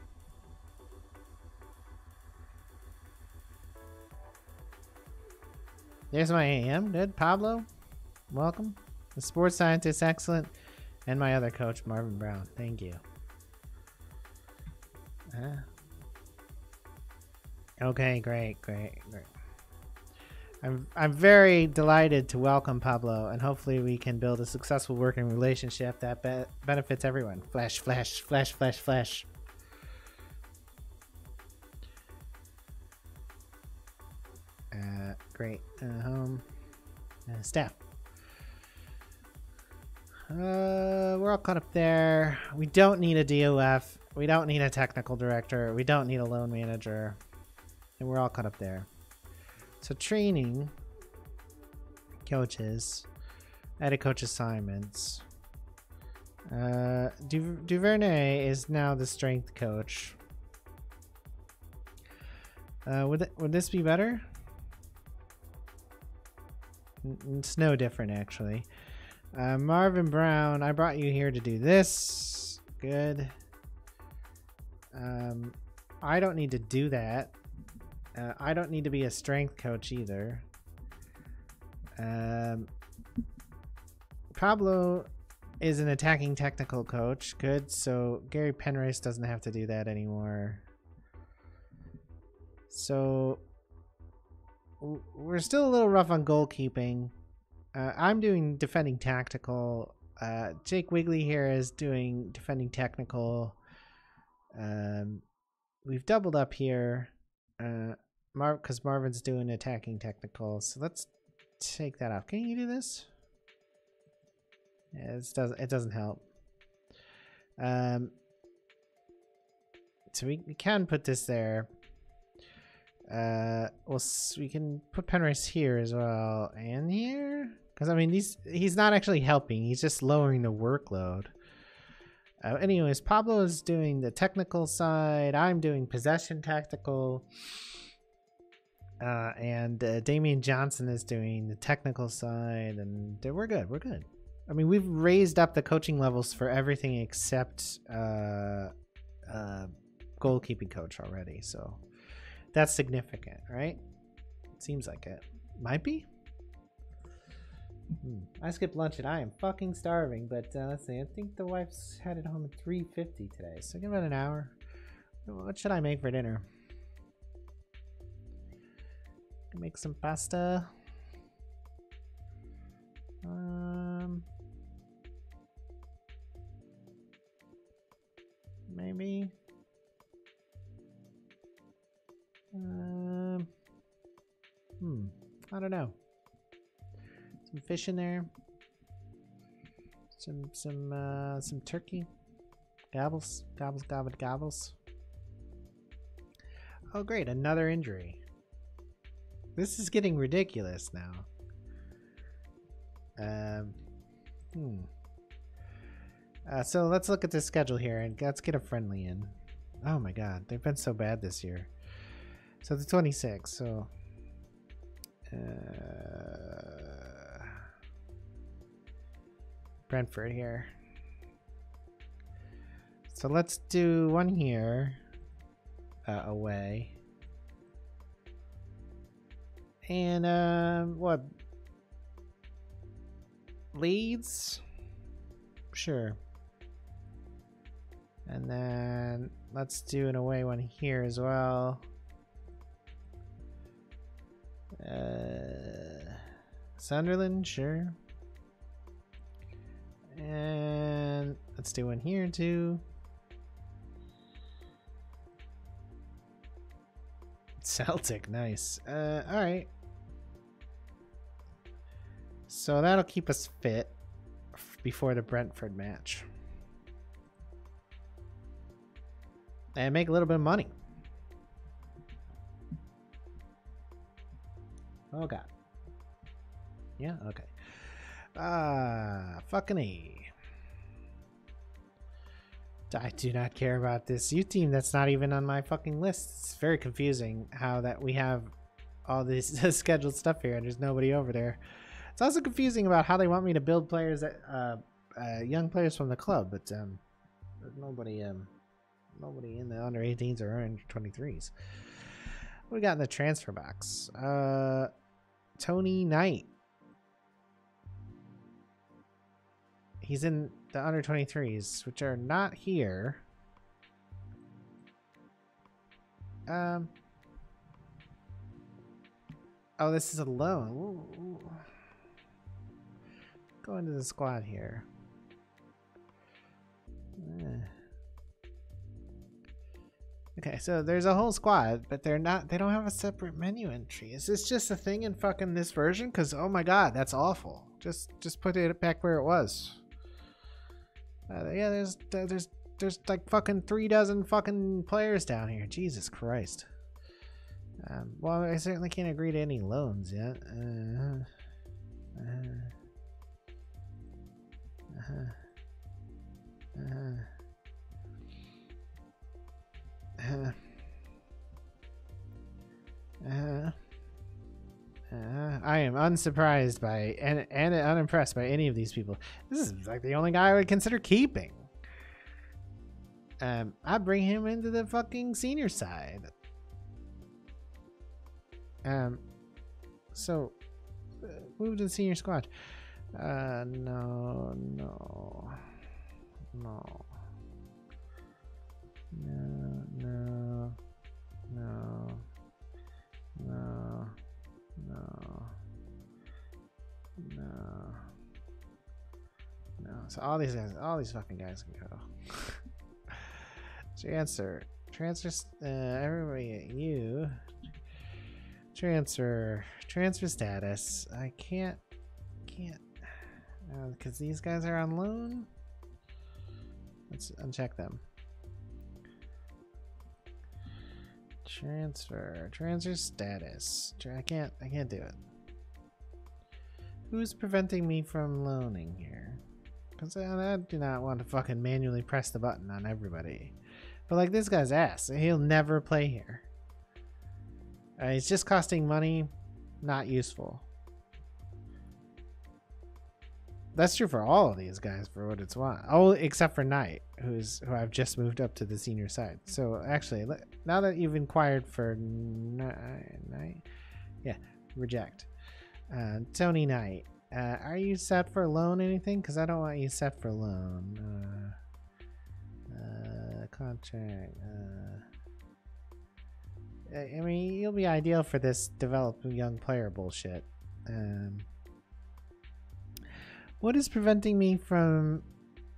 There's my AM. Good. Pablo, welcome. The sports scientist, excellent. And my other coach, Marvin Brown. Thank you. Uh, okay, great, great, great. I'm I'm very delighted to welcome Pablo, and hopefully we can build a successful working relationship that be benefits everyone. Flash, flash, flash, flash, flash. Great. Uh, home. Uh, staff. Uh, we're all caught up there. We don't need a DOF. We don't need a technical director. We don't need a loan manager. And we're all caught up there. So training coaches, edit coach assignments. Uh, du Duvernay is now the strength coach. Uh, would th would this be better? It's no different actually. Uh, Marvin Brown, I brought you here to do this. Good. Um, I don't need to do that. Uh, I don't need to be a strength coach either. Um, Pablo is an attacking technical coach. Good. So Gary Penrice doesn't have to do that anymore. So we're still a little rough on goalkeeping. Uh, I'm doing defending tactical. Uh, Jake Wigley here is doing defending technical. Um, we've doubled up here. Uh, because Marvin's doing attacking technical. So let's take that off. Can you do this? Yeah, it doesn't. It doesn't help. Um. So we, we can put this there. Uh, well, we can put Penrice here as well, and here, because I mean, these he's not actually helping; he's just lowering the workload. Uh, anyways, Pablo is doing the technical side. I'm doing possession tactical. Uh, and uh, Damian Johnson is doing the technical side, and we're good. We're good. I mean, we've raised up the coaching levels for everything except uh, uh, goalkeeping coach already, so that's significant, right? It seems like it. Might be. Hmm. I skipped lunch and I am fucking starving, but uh, let's see. I think the wife's headed home at 3.50 today, so give it an hour. What should I make for dinner? Make some pasta. Um, maybe. Um, hmm. I don't know. Some fish in there. Some some uh, some turkey. Gobbles, gobbles, gobbles, gobbles. Oh, great! Another injury. This is getting ridiculous now. Um, hmm. Uh, so let's look at the schedule here and let's get a friendly in. Oh my god, they've been so bad this year. So the 26, so... Uh, Brentford here. So let's do one here uh, away. And um, what? Leeds? Sure. And then let's do an away one here as well. Uh, Sunderland, sure. And let's do one here too. Celtic, nice. Uh, all right. So that'll keep us fit before the Brentford match. And make a little bit of money. Oh god. Yeah, okay. Ah, fucking E. I do not care about this U team that's not even on my fucking list. It's very confusing how that we have all this scheduled stuff here and there's nobody over there. It's also confusing about how they want me to build players that uh, uh, young players from the club, but um, there's nobody um, nobody in the under 18s or under 23s. What we got in the transfer box? Uh, Tony Knight. He's in the under 23s, which are not here. Um. Oh, this is a loan. Go into the squad here. Eh. Okay, so there's a whole squad, but they're not, they don't have a separate menu entry. Is this just a thing in fucking this version? Because, oh my god, that's awful. Just, just put it back where it was. Uh, yeah, there's, there's, there's like fucking three dozen fucking players down here. Jesus Christ. Um, well, I certainly can't agree to any loans yet. Uh, uh, uh, uh, uh, I am unsurprised by and, and unimpressed by any of these people. This is like the only guy I would consider keeping. Um, I bring him into the fucking senior side. Um, so uh, move to the senior squad. Uh, no, no, no, no, no, no, no, no, no. So all these guys, all these fucking guys can go. Transfer, transfer, uh, everybody, you. Transfer, transfer status. I can't, can't because uh, these guys are on loan. Let's uncheck them. Transfer, transfer status. I can't, I can't do it. Who's preventing me from loaning here? Because I, I do not want to fucking manually press the button on everybody. But like this guy's ass, he'll never play here. Uh, it's just costing money, not useful. That's true for all of these guys for what it's worth. Oh, except for Knight, who's who I've just moved up to the senior side. So actually, now that you've inquired for Knight, yeah, reject. Uh, Tony Knight, uh, are you set for loan anything? Because I don't want you set for loan. Uh, uh, contract. Uh, I mean, you'll be ideal for this develop young player bullshit. Um, what is preventing me from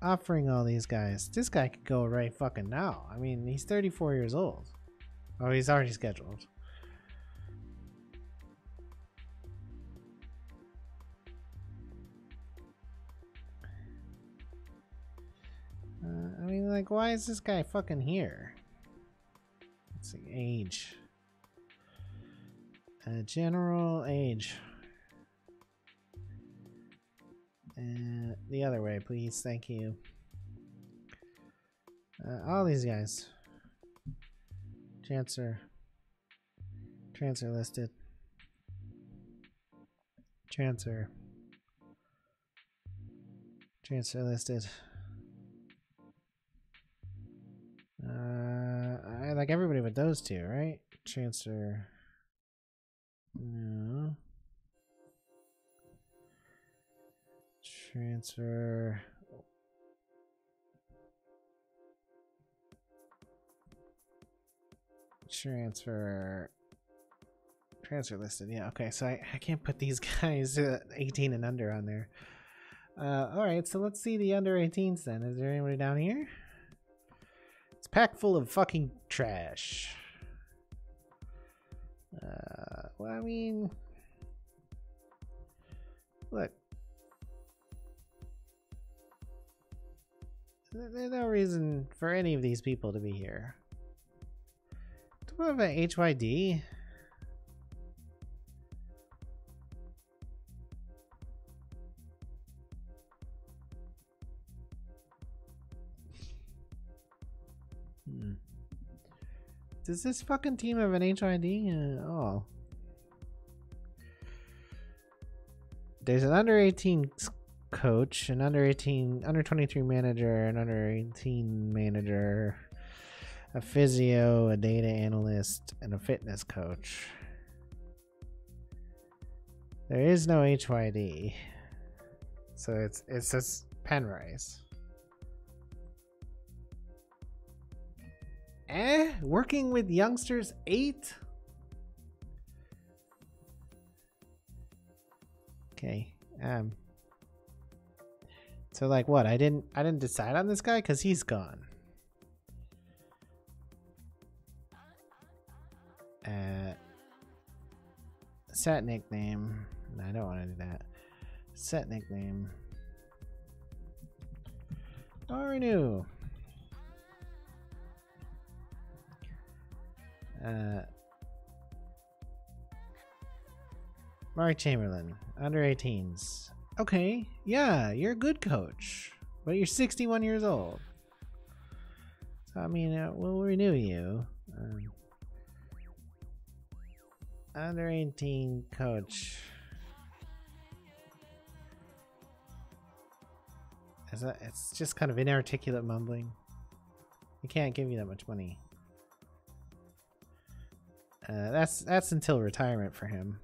offering all these guys? This guy could go right fucking now. I mean, he's 34 years old. Oh, he's already scheduled. Uh, I mean, like, why is this guy fucking here? Let's see, age. Uh, general age. Uh, the other way, please. Thank you. Uh, all these guys. Chancer. Transfer listed. Transfer. Transfer listed. Uh, I like everybody but those two, right? Transfer. No. Transfer. Transfer. Transfer listed. Yeah, okay. So I, I can't put these guys uh, 18 and under on there. Uh, alright, so let's see the under 18s then. Is there anybody down here? It's packed full of fucking trash. Uh, well, I mean, look, there's no reason for any of these people to be here. Do we have an HYD? Hmm. Does this fucking team have an HID? Uh, oh. There's an under 18 coach, an under 18, under 23 manager, an under 18 manager, a physio, a data analyst, and a fitness coach. There is no HYD. So it's it says Penrise. Eh? Working with youngsters 8? Okay. Um So like what? I didn't I didn't decide on this guy cuz he's gone. Uh set nickname. No, I don't want to do that. Set nickname. Renew. Uh, Mark Chamberlain, under 18s. Okay, yeah, you're a good coach, but you're 61 years old. So, I mean, uh, we'll renew you. Um, under 18 coach. Is that, it's just kind of inarticulate mumbling. We can't give you that much money. Uh, that's that's until retirement for him.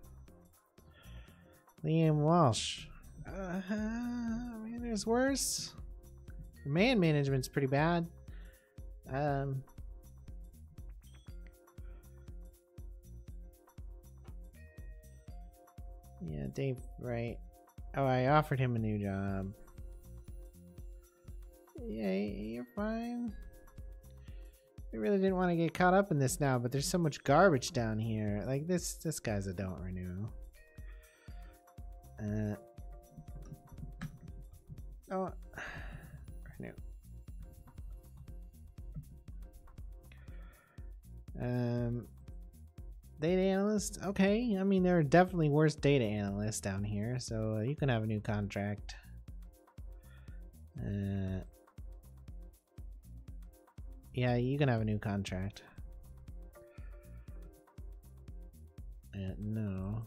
Liam Walsh. Uh, I mean, there's worse. Man management's pretty bad. Um. Yeah, Dave, right. Oh, I offered him a new job. Yeah, you're fine. I really didn't want to get caught up in this now, but there's so much garbage down here. Like this, this guy's a don't renew. Uh. Oh, renew. Um, data analyst. Okay, I mean there are definitely worse data analysts down here, so uh, you can have a new contract. Uh. Yeah, you can have a new contract. Uh, no.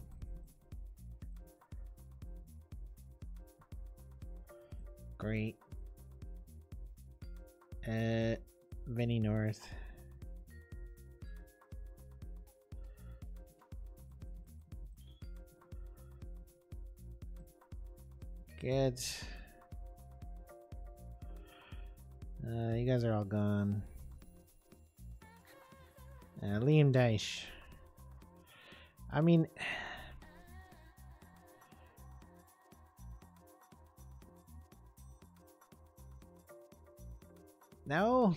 Great. Uh, Vinny North. Good. Uh, you guys are all gone. Uh, Liam Dyche. I mean... No.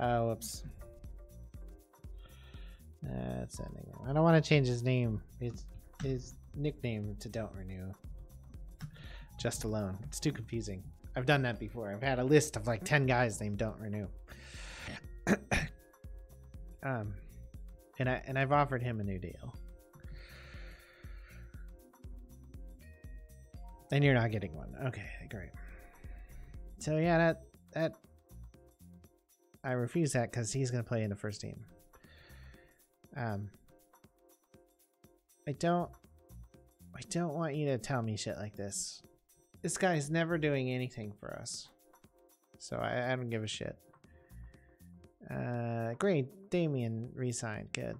Oh, whoops. That's ending. I don't want to change his name. His his nickname to Don't Renew. Just alone. It's too confusing. I've done that before. I've had a list of like 10 guys named Don't Renew. um and I and I've offered him a new deal. And you're not getting one. Okay, great. So yeah, that that I refuse that because he's gonna play in the first team. Um I don't I don't want you to tell me shit like this. This guy's never doing anything for us. So I, I don't give a shit. Uh, great. Damien resigned. Good.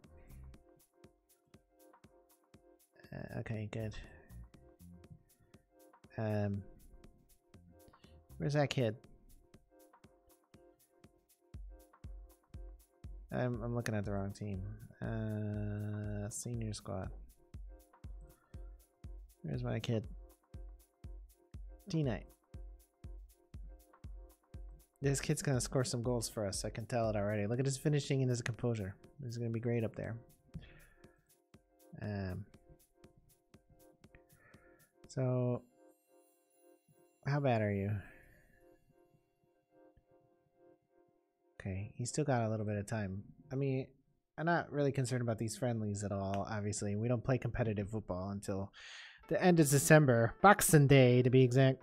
Uh, okay, good. Um, where's that kid? I'm, I'm looking at the wrong team. Uh, senior squad. Where's my kid? D Knight. This kid's gonna score some goals for us. I can tell it already. Look at his finishing and his composure. He's gonna be great up there. Um. So, how bad are you? Okay, he's still got a little bit of time. I mean, I'm not really concerned about these friendlies at all, obviously. We don't play competitive football until the end of December. Boxing Day, to be exact.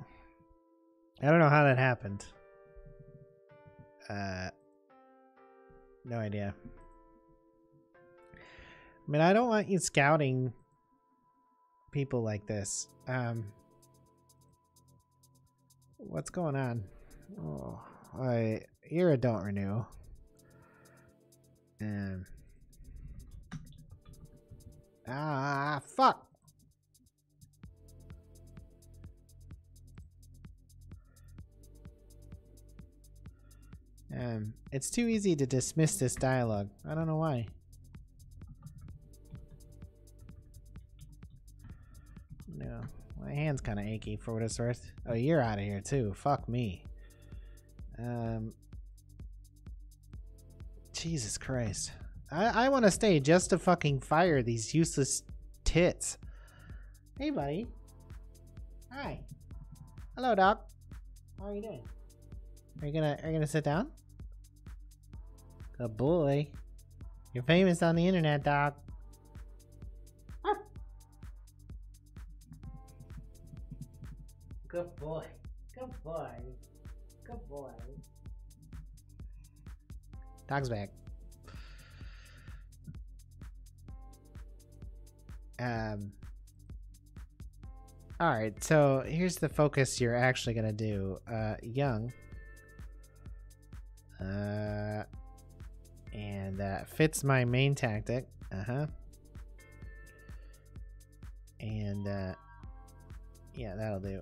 I don't know how that happened. Uh, no idea. I mean, I don't want you scouting people like this. Um, what's going on? Oh, I you're a don't renew. Um. Ah, fuck. Um, it's too easy to dismiss this dialogue. I don't know why. My hand's kind of achy for what it's worth. Oh, you're out of here too. Fuck me. Um, Jesus Christ. I, I want to stay just to fucking fire these useless tits. Hey, buddy. Hi. Hello, Doc. How are you doing? Are you gonna are you gonna sit down? Good boy. You're famous on the internet, Doc. Good boy. Good boy. Good boy. Dog's back. Um. All right, so here's the focus you're actually gonna do. Uh, young. Uh, and that fits my main tactic. Uh huh. And uh, yeah, that'll do.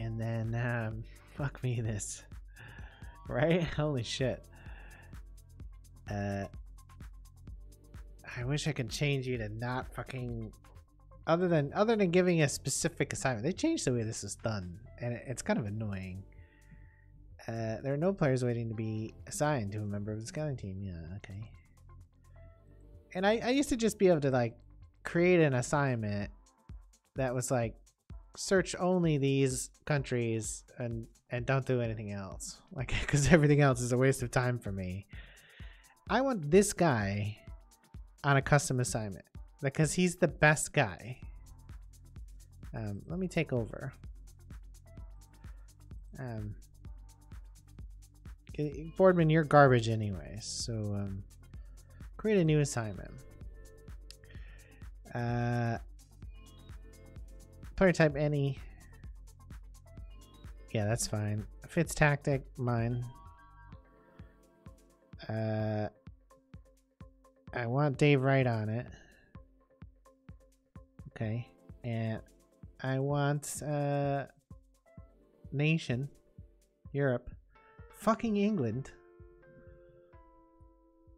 And then, um, fuck me this. Right? Holy shit. Uh, I wish I could change you to not fucking. Other than other than giving a specific assignment, they changed the way this is done, and it's kind of annoying. Uh, there are no players waiting to be assigned to a member of the scouting team. Yeah, okay. And I, I used to just be able to like create an assignment that was like search only these countries and and don't do anything else. Like because everything else is a waste of time for me. I want this guy on a custom assignment because he's the best guy. Um, let me take over. Um, boardman you're garbage anyways so um, create a new assignment. Uh, Player type any. Yeah, that's fine. Fits tactic, mine. Uh, I want Dave Wright on it. Okay. And I want uh nation Europe fucking England.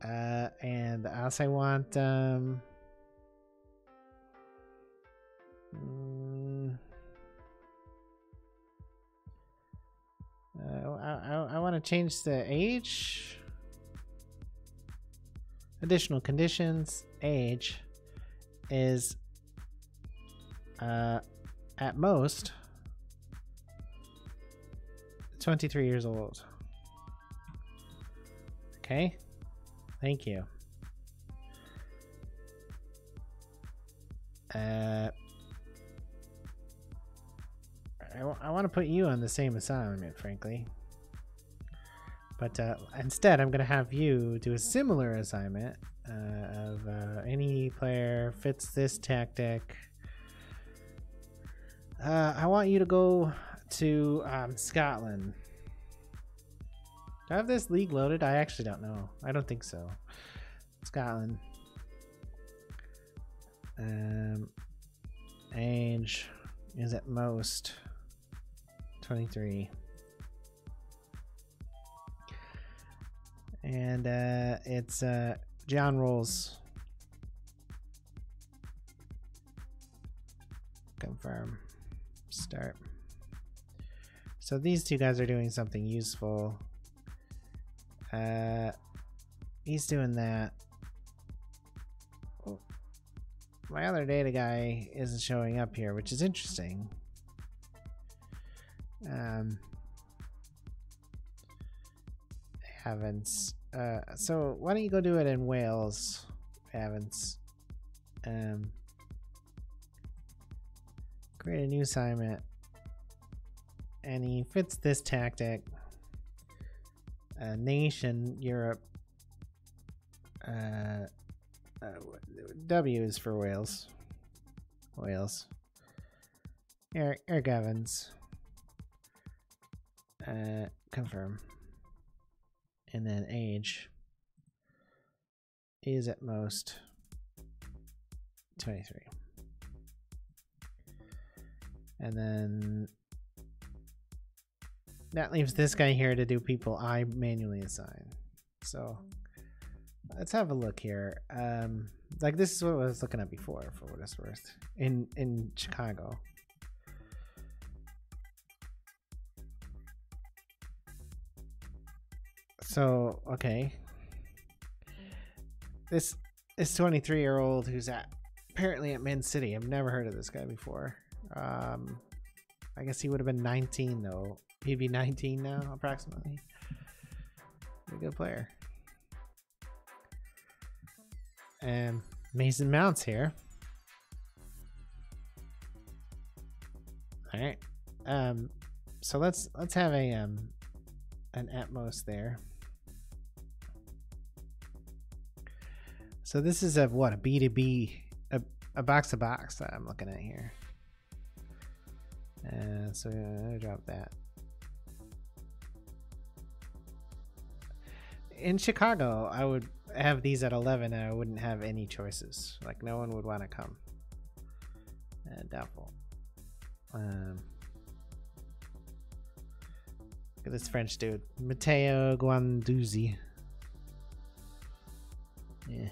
Uh and I also want um mm, Uh, I, I, I want to change the age. Additional conditions. Age is uh, at most 23 years old. Okay. Thank you. Uh, I, want to put you on the same assignment, frankly. But uh, instead, I'm going to have you do a similar assignment. uh, of uh, any player fits this tactic. Uh, I want you to go to um, Scotland. Do I have this league loaded? I actually don't know. I don't think so. Scotland. Um, age is at most 23. And uh, it's uh, John Rolls. Confirm. Start. So these two guys are doing something useful. Uh, he's doing that. My other data guy isn't showing up here, which is interesting. Um, haven't. Uh, so why don't you go do it in Wales, haven't. Um, create a new assignment, and he fits this tactic. Nation Europe. Uh, uh, w is for Wales. Wales. Eric, Eric Evans. Uh, confirm. And then age is at most 23. And then that leaves this guy here to do people I manually assign. So let's have a look here. Um, like this is what I was looking at before, for what it's worth, in in Chicago. So okay, this this 23 year old who's at apparently at Man City. I've never heard of this guy before. Um, I guess he would have been 19 though. He'd be 19 now, approximately. A good player. And Mason Mounts here. All right. Um, so let's let's have a um an Atmos there. So this is a what a B2B a, a box to box that I'm looking at here. Uh, so I drop that. In Chicago, I would have these at 11 and I wouldn't have any choices. Like no one would want to come. Uh, doubtful. Um, look at this French dude, Matteo Guendouzi. Yeah.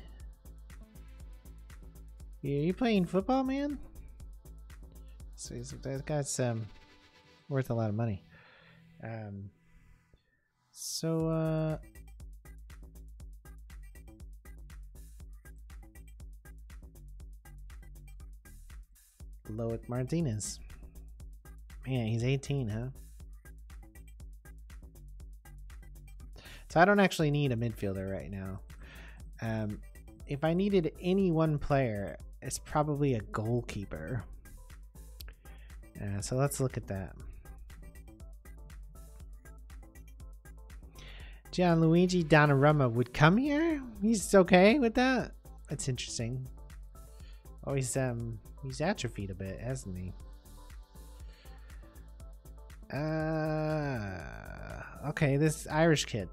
Yeah, you playing football, man? So that guy's um worth a lot of money. Um. So uh. Loic Martinez. Man, he's 18, huh? So I don't actually need a midfielder right now. Um, if I needed any one player, it's probably a goalkeeper. Uh, so let's look at that. Gianluigi Donnarumma would come here? He's okay with that? That's interesting. Oh, he's um he's atrophied a bit, hasn't he? Uh okay, this Irish kid.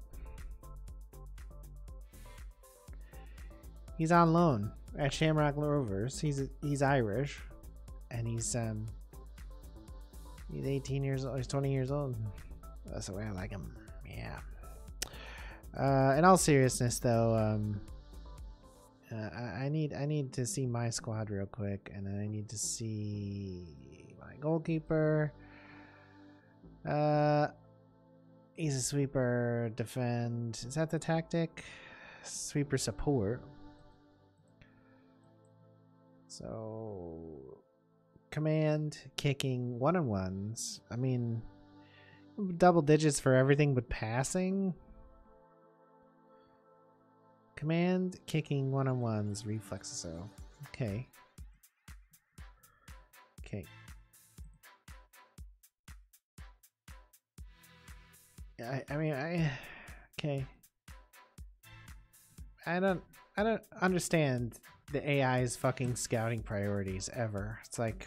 He's on loan at Shamrock Rovers. He's he's Irish, and he's um he's 18 years old. He's 20 years old. That's the way I like him. Yeah. Uh, in all seriousness, though, um, uh, I, I need I need to see my squad real quick, and I need to see my goalkeeper. Uh, he's a sweeper. Defend. Is that the tactic? Sweeper support. So, command, kicking, one on ones. I mean, double digits for everything but passing. Command, kicking, one on ones, reflexes. So, okay. Okay. I, I mean, I. Okay. I don't I don't understand the AI's fucking scouting priorities ever. It's like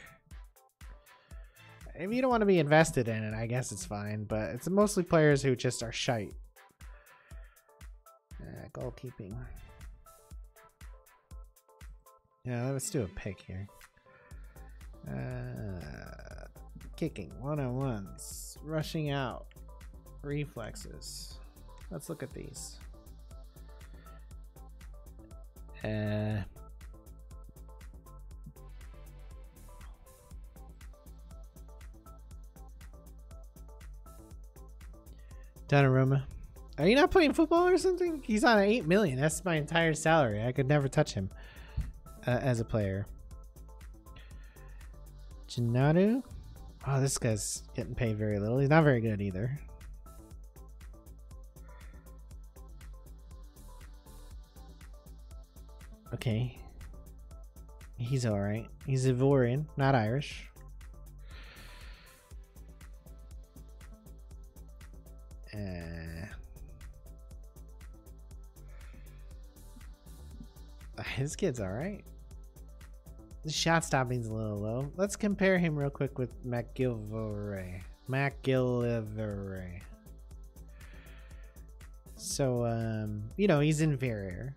if you don't want to be invested in it, I guess it's fine, but it's mostly players who just are shite. Uh, goalkeeping. Yeah, let's do a pick here. Uh, kicking, one-on-ones, rushing out, reflexes. Let's look at these. Uh, Donnarumma. Are you not playing football or something? He's on eight million. That's my entire salary. I could never touch him uh, as a player. Janadu. Oh, this guy's getting paid very little. He's not very good either. Okay. He's alright. He's Ivorian, not Irish. Uh, his kid's alright. The shot stopping's a little low. Let's compare him real quick with MacGillivray. MacGillivray. So, um, you know, he's inferior.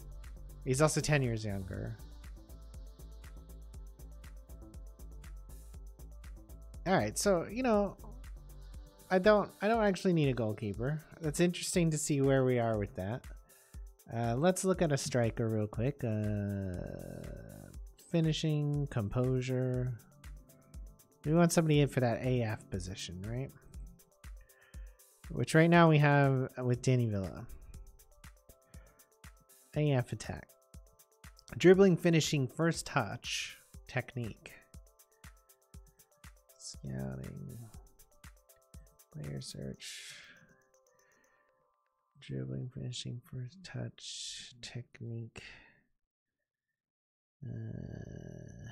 He's also 10 years younger. All right, so, you know, I don't I don't actually need a goalkeeper. That's interesting to see where we are with that. Uh, let's look at a striker real quick. Uh, finishing, composure. We want somebody in for that AF position, right? Which right now we have with Danny Villa. AF attack. Dribbling, finishing, first touch, technique. Scouting. Player search. Dribbling, finishing, first touch, technique. Uh,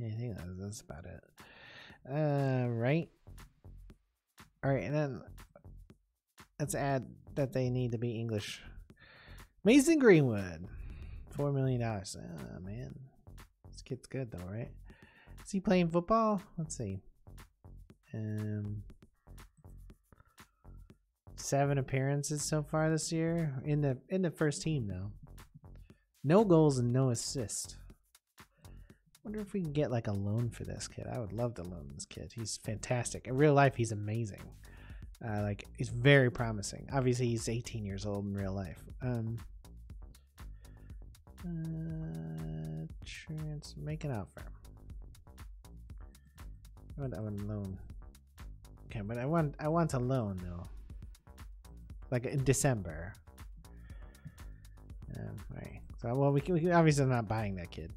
I think that's, that's about it. Uh, right. All right, and then let's add that they need to be English. Mason Greenwood, four million dollars. Oh man, this kid's good though, right? Is he playing football? Let's see. Um, seven appearances so far this year in the in the first team though. No goals and no assists. Wonder if we can get like a loan for this kid. I would love to loan this kid. He's fantastic. In real life, he's amazing. Uh, like he's very promising. Obviously, he's 18 years old in real life. Um, uh, trans make an offer. I want, I want loan. Okay, but I want I want a loan though. Like in December. Um, right. So well, we can, we can obviously not buying that kid.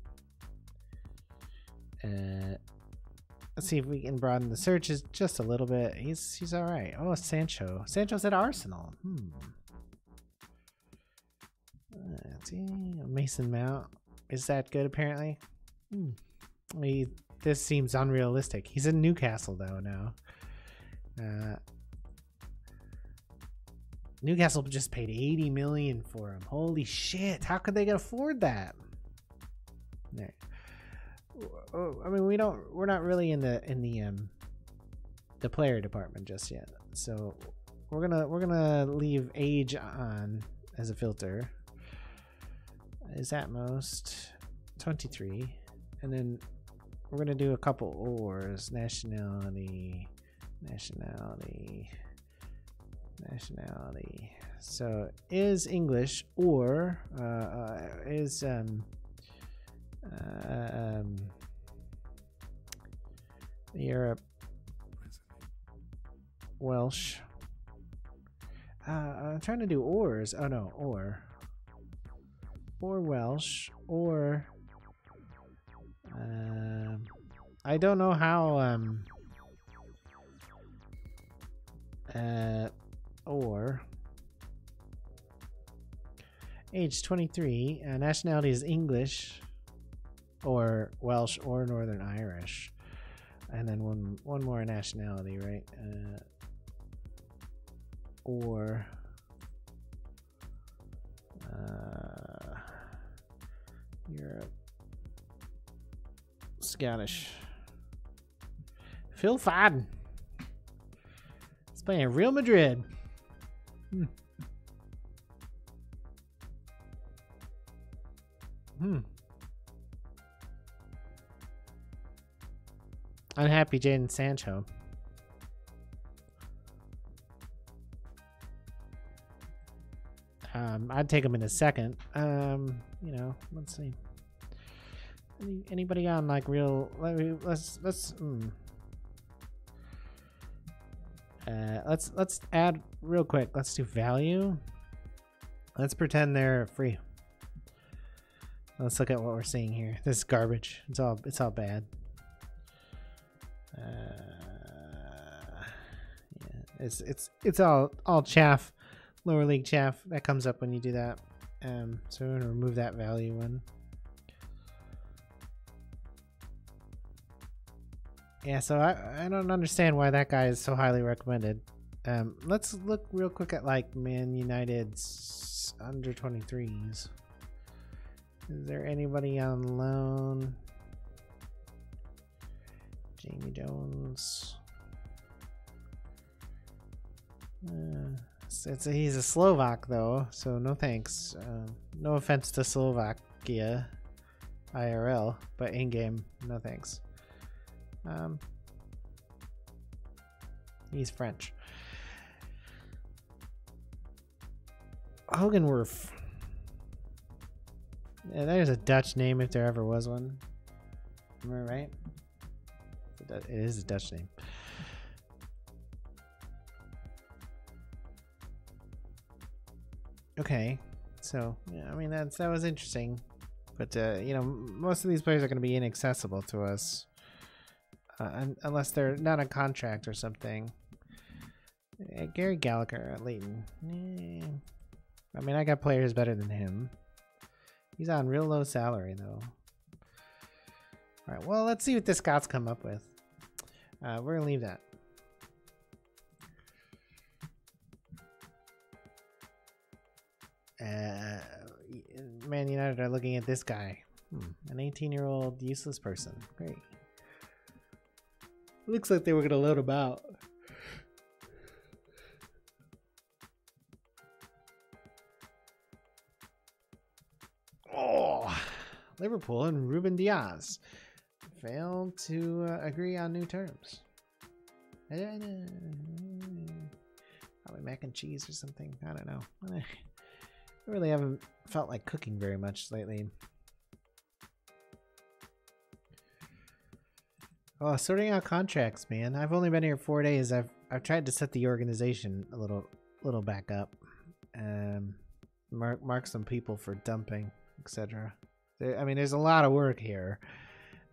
Uh, let's see if we can broaden the searches just a little bit. He's he's all right. Oh, Sancho. Sancho's at Arsenal. Hmm. Uh, see, Mason Mount is that good? Apparently. Hmm. This seems unrealistic. He's in Newcastle though now. Uh, Newcastle just paid 80 million for him. Holy shit. How could they afford that? Oh, I mean, we don't we're not really in the in the um the player department just yet. So we're going to we're to leave age on as a filter. Is at most 23 and then we're going to do a couple ors nationality nationality nationality. So is english or uh, uh, is um, uh, um europe welsh? Uh, i'm trying to do ors. Oh no or. Or welsh or um i don't know how um uh, or age 23 uh, nationality is english or welsh or northern irish and then one one more nationality right uh, or Uh, Europe. Scottish. Phil Foden. Playing Real Madrid. Hmm. Hmm. Unhappy Jadon Sancho. Um, I'd take him in a second. Um, you know, let's see. Any, anybody on like real? Let me, let's let's. Mm. Uh, let's let's add real quick. Let's do value. Let's pretend they're free. Let's look at what we're seeing here. This is garbage. It's all it's all bad. Uh, yeah, it's it's it's all all chaff, lower league chaff that comes up when you do that. Um, so we're gonna remove that value one. Yeah, so I I don't understand why that guy is so highly recommended. Um, let's look real quick at like Man United's under 23s. Is there anybody on loan? Jamie Jones. Uh, it's, a, he's a Slovak though, so no thanks. Uh, no offense to Slovakia IRL, but in game, no thanks. Um, he's French. Hogenwerf. Yeah, there's a Dutch name if there ever was one. Am I right? It is a Dutch name. Okay, so yeah, I mean that's that was interesting, but uh, you know most of these players are going to be inaccessible to us uh, unless they're not a contract or something. Uh, Gary Gallagher at Leighton. Eh. I mean, I got players better than him. He's on real low salary though. All right, well, let's see what the Scots come up with. Uh, we're gonna leave that. Uh, Man United are looking at this guy. Hmm, an 18 year old useless person. Great. Looks like they were gonna load him out. Oh, Liverpool and Ruben Diaz failed to uh, agree on new terms. Eh, eh, eh. Probably mac and cheese or something. I don't know. I really haven't felt like cooking very much lately. Oh, sorting out contracts, man. I've only been here four days. I've I've tried to set the organization a little little back up. Um, mark mark some people for dumping, etc. I mean, there's a lot of work here.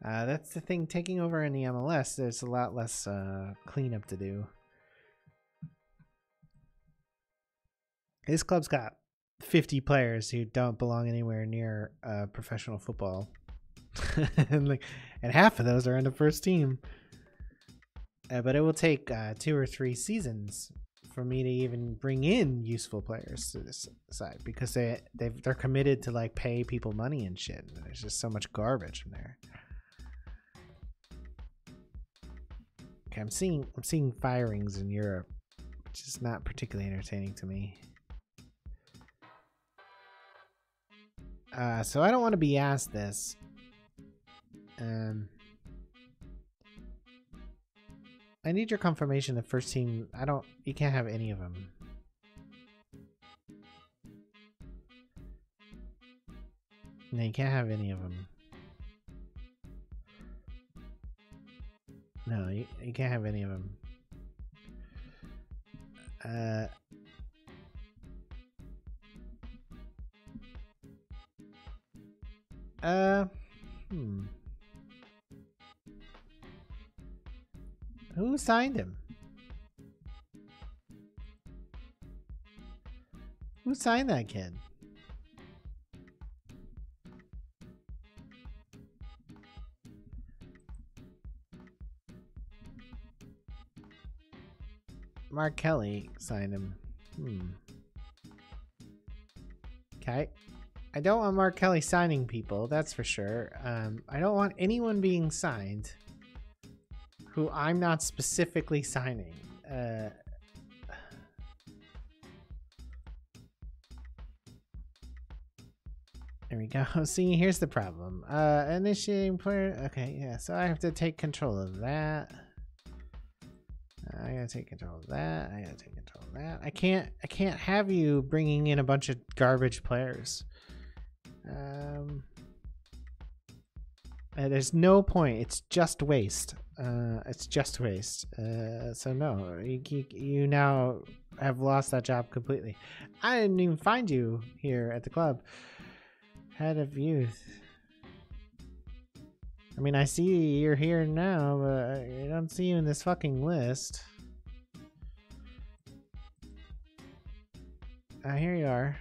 Uh, that's the thing. Taking over in the MLS, there's a lot less uh, cleanup to do. This club's got 50 players who don't belong anywhere near uh, professional football, and like, and half of those are in the first team. Uh, but it will take uh, two or three seasons for me to even bring in useful players to this side because they they they're committed to like pay people money and shit. There's just so much garbage in there. Okay, I'm seeing I'm seeing firings in Europe, which is not particularly entertaining to me. Uh, so I don't want to be asked this. Um, I need your confirmation. The first team. I don't. You can't have any of them. No, you can't have any of them. No, you, you can't have any of them. Uh, uh, hmm. Who signed him? Who signed that kid? Mark Kelly signed him. Hmm. Okay. I don't want Mark Kelly signing people, that's for sure. Um, I don't want anyone being signed who I'm not specifically signing. Uh, there we go. See, here's the problem. Uh, initiating player. Okay, yeah. So I have to take control of that. I gotta take control of that. I gotta take control of that. I can't. I can't have you bringing in a bunch of garbage players. Um, uh, there's no point. It's just waste. Uh, it's just waste. Uh, so no, you, you, you now have lost that job completely. I didn't even find you here at the club. Head of youth. I mean, I see you're here now, but I don't see you in this fucking list. Uh, here you are.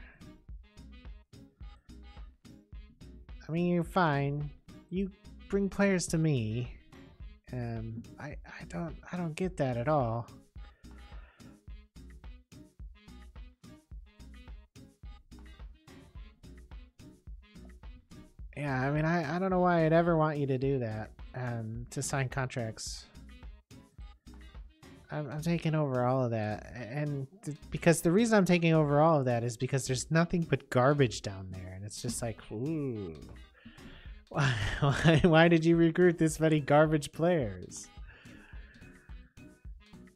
I mean, you're fine. You bring players to me. Um, I I don't I don't get that at all. Yeah, I mean, I, I don't know why I'd ever want you to do that, um, to sign contracts. I'm, I'm taking over all of that, and th because the reason I'm taking over all of that is because there's nothing but garbage down there, and it's just like, ooh, why, why, did you recruit this many garbage players?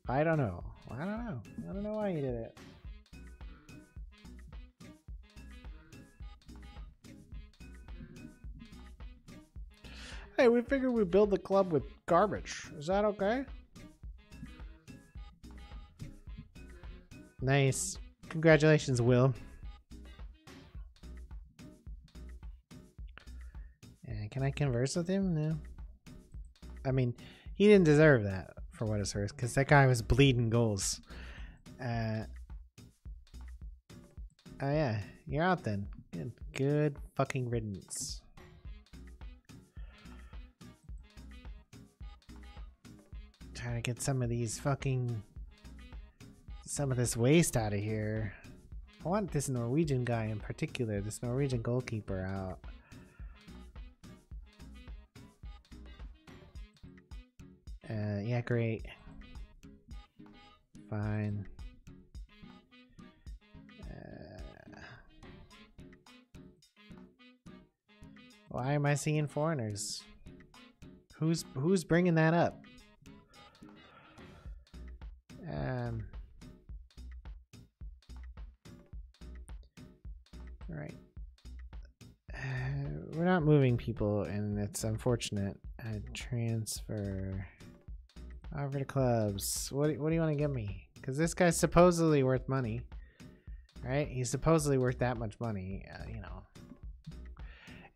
I don't know. I don't know. I don't know why you did it. Hey, we figured we'd build the club with garbage. Is that okay? Nice. Congratulations, Will. Can I converse with him? No. I mean, he didn't deserve that for what it's worth, because that guy was bleeding goals. Uh, oh yeah, you're out then. Good, good fucking riddance. Trying to get some of these fucking some of this waste out of here. I want this Norwegian guy in particular, this Norwegian goalkeeper out. Yeah, great. Fine. Uh, why am I seeing foreigners? Who's who's bringing that up? Um. All right. Uh, we're not moving people, and it's unfortunate. Uh, transfer. Over to clubs. What, what do you want to give me? Because this guy's supposedly worth money. Right? He's supposedly worth that much money, uh, you know.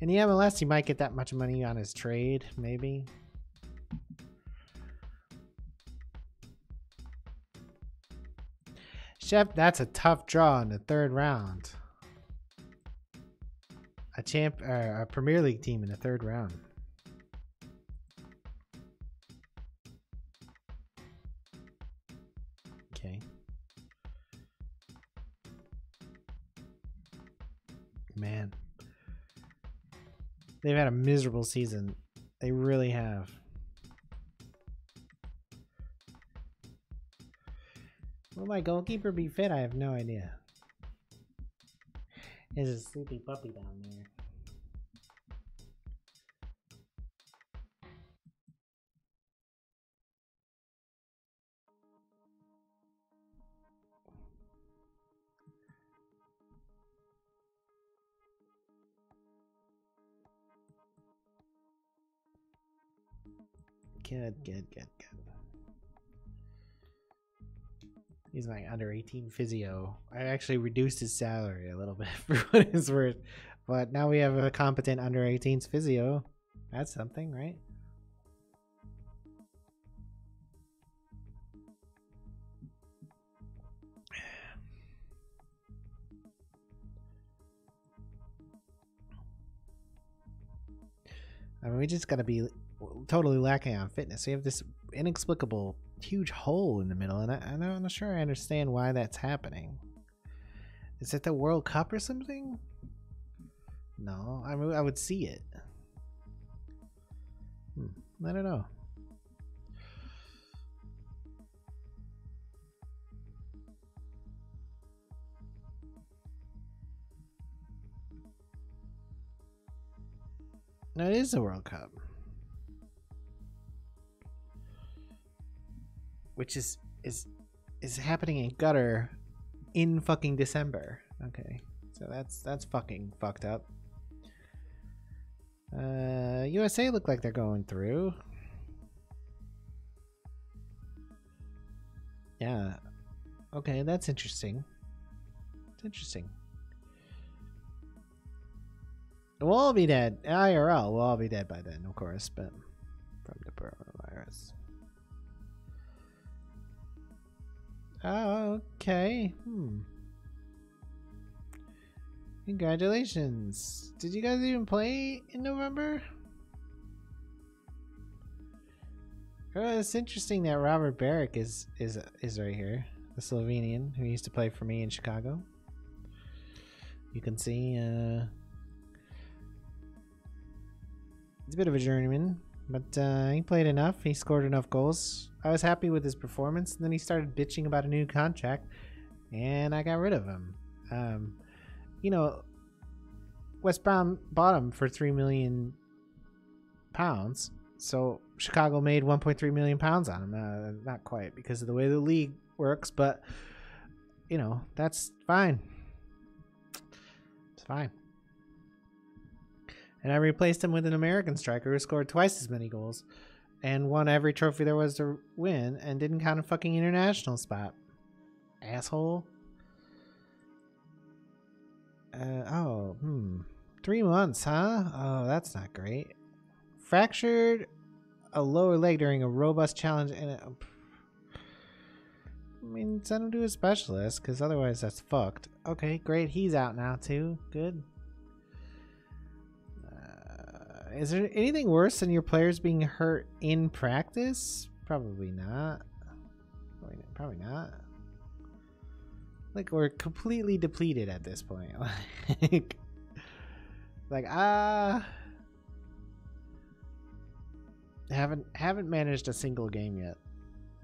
In the MLS, he might get that much money on his trade, maybe. Chef, that's a tough draw in the third round. A champ, uh, a Premier League team in the third round. They've had a miserable season. They really have. Will my goalkeeper be fit? I have no idea. There's a sleepy puppy down there. Good, good, good, good. He's my under 18 physio. I actually reduced his salary a little bit for what it's worth. But now we have a competent under 18s physio. That's something, right? I mean, we just gotta be totally lacking on fitness. We have this inexplicable huge hole in the middle, and I, I'm not sure I understand why that's happening. Is it the World Cup or something? No, I mean, I would see it. Hmm, I don't know. No, it is the World Cup. Which is is is happening in Qatar in fucking December. Okay. So that's that's fucking fucked up. Uh USA look like they're going through. Yeah. Okay, that's interesting. It's interesting. We'll all be dead. IRL, we'll all be dead by then, of course, but from the coronavirus. Okay. Hmm. Congratulations. Did you guys even play in November? Oh, it's interesting that Robert Berić is is is right here, the Slovenian who used to play for me in Chicago. You can see uh, he's a bit of a journeyman, but uh, he played enough. He scored enough goals. I was happy with his performance. And then he started bitching about a new contract, and I got rid of him. Um, you know, West Brom bought him for three million pounds. So Chicago made 1.3 million pounds on him. Uh, not quite because of the way the league works, but you know that's fine. It's fine. And I replaced him with an American striker who scored twice as many goals and won every trophy there was to win and didn't count a fucking international spot. Asshole. Uh, oh, hmm. Three months, huh? Oh, that's not great. Fractured a lower leg during a robust challenge and I mean, send him to a specialist, because otherwise that's fucked. Okay, great. He's out now, too. Good. Uh, is there anything worse than your players being hurt in practice? Probably not. Probably, not. Like, we're completely depleted at this point. like, like, ah. haven't haven't managed a single game yet.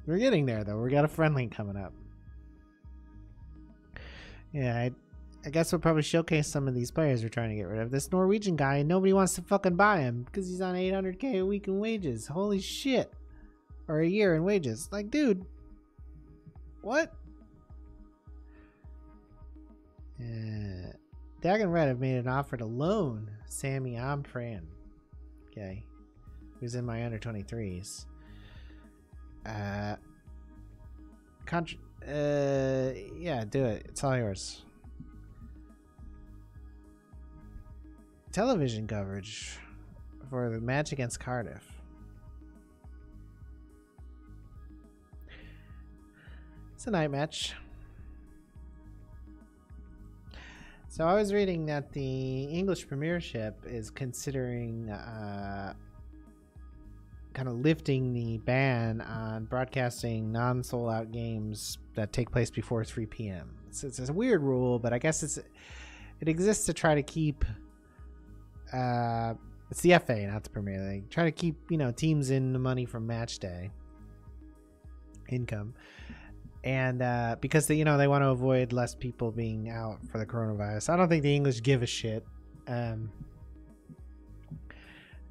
We're getting there though. We got a friendly coming up. Yeah, I, I guess we'll probably showcase some of these players we're trying to get rid of. This Norwegian guy, nobody wants to fucking buy him because he's on 800k a week in wages. Holy shit. Or a year in wages. Like, dude. What? Yeah. Dagon Red have made an offer to loan Sammy Ampran. Okay. Who's in my under 23s. Uh, contra- uh, yeah, do it. It's all yours. Television coverage for the match against Cardiff. It's a night match. So I was reading that the English Premiership is considering uh, kind of lifting the ban on broadcasting non-sold out games that take place before 3 p.m. It's, it's, a weird rule, but I guess it's it exists to try to keep uh, it's the FA, not the Premier League. Try to keep you know teams in the money from match day income, and uh, because they you know they want to avoid less people being out for the coronavirus. I don't think the English give a shit. Um,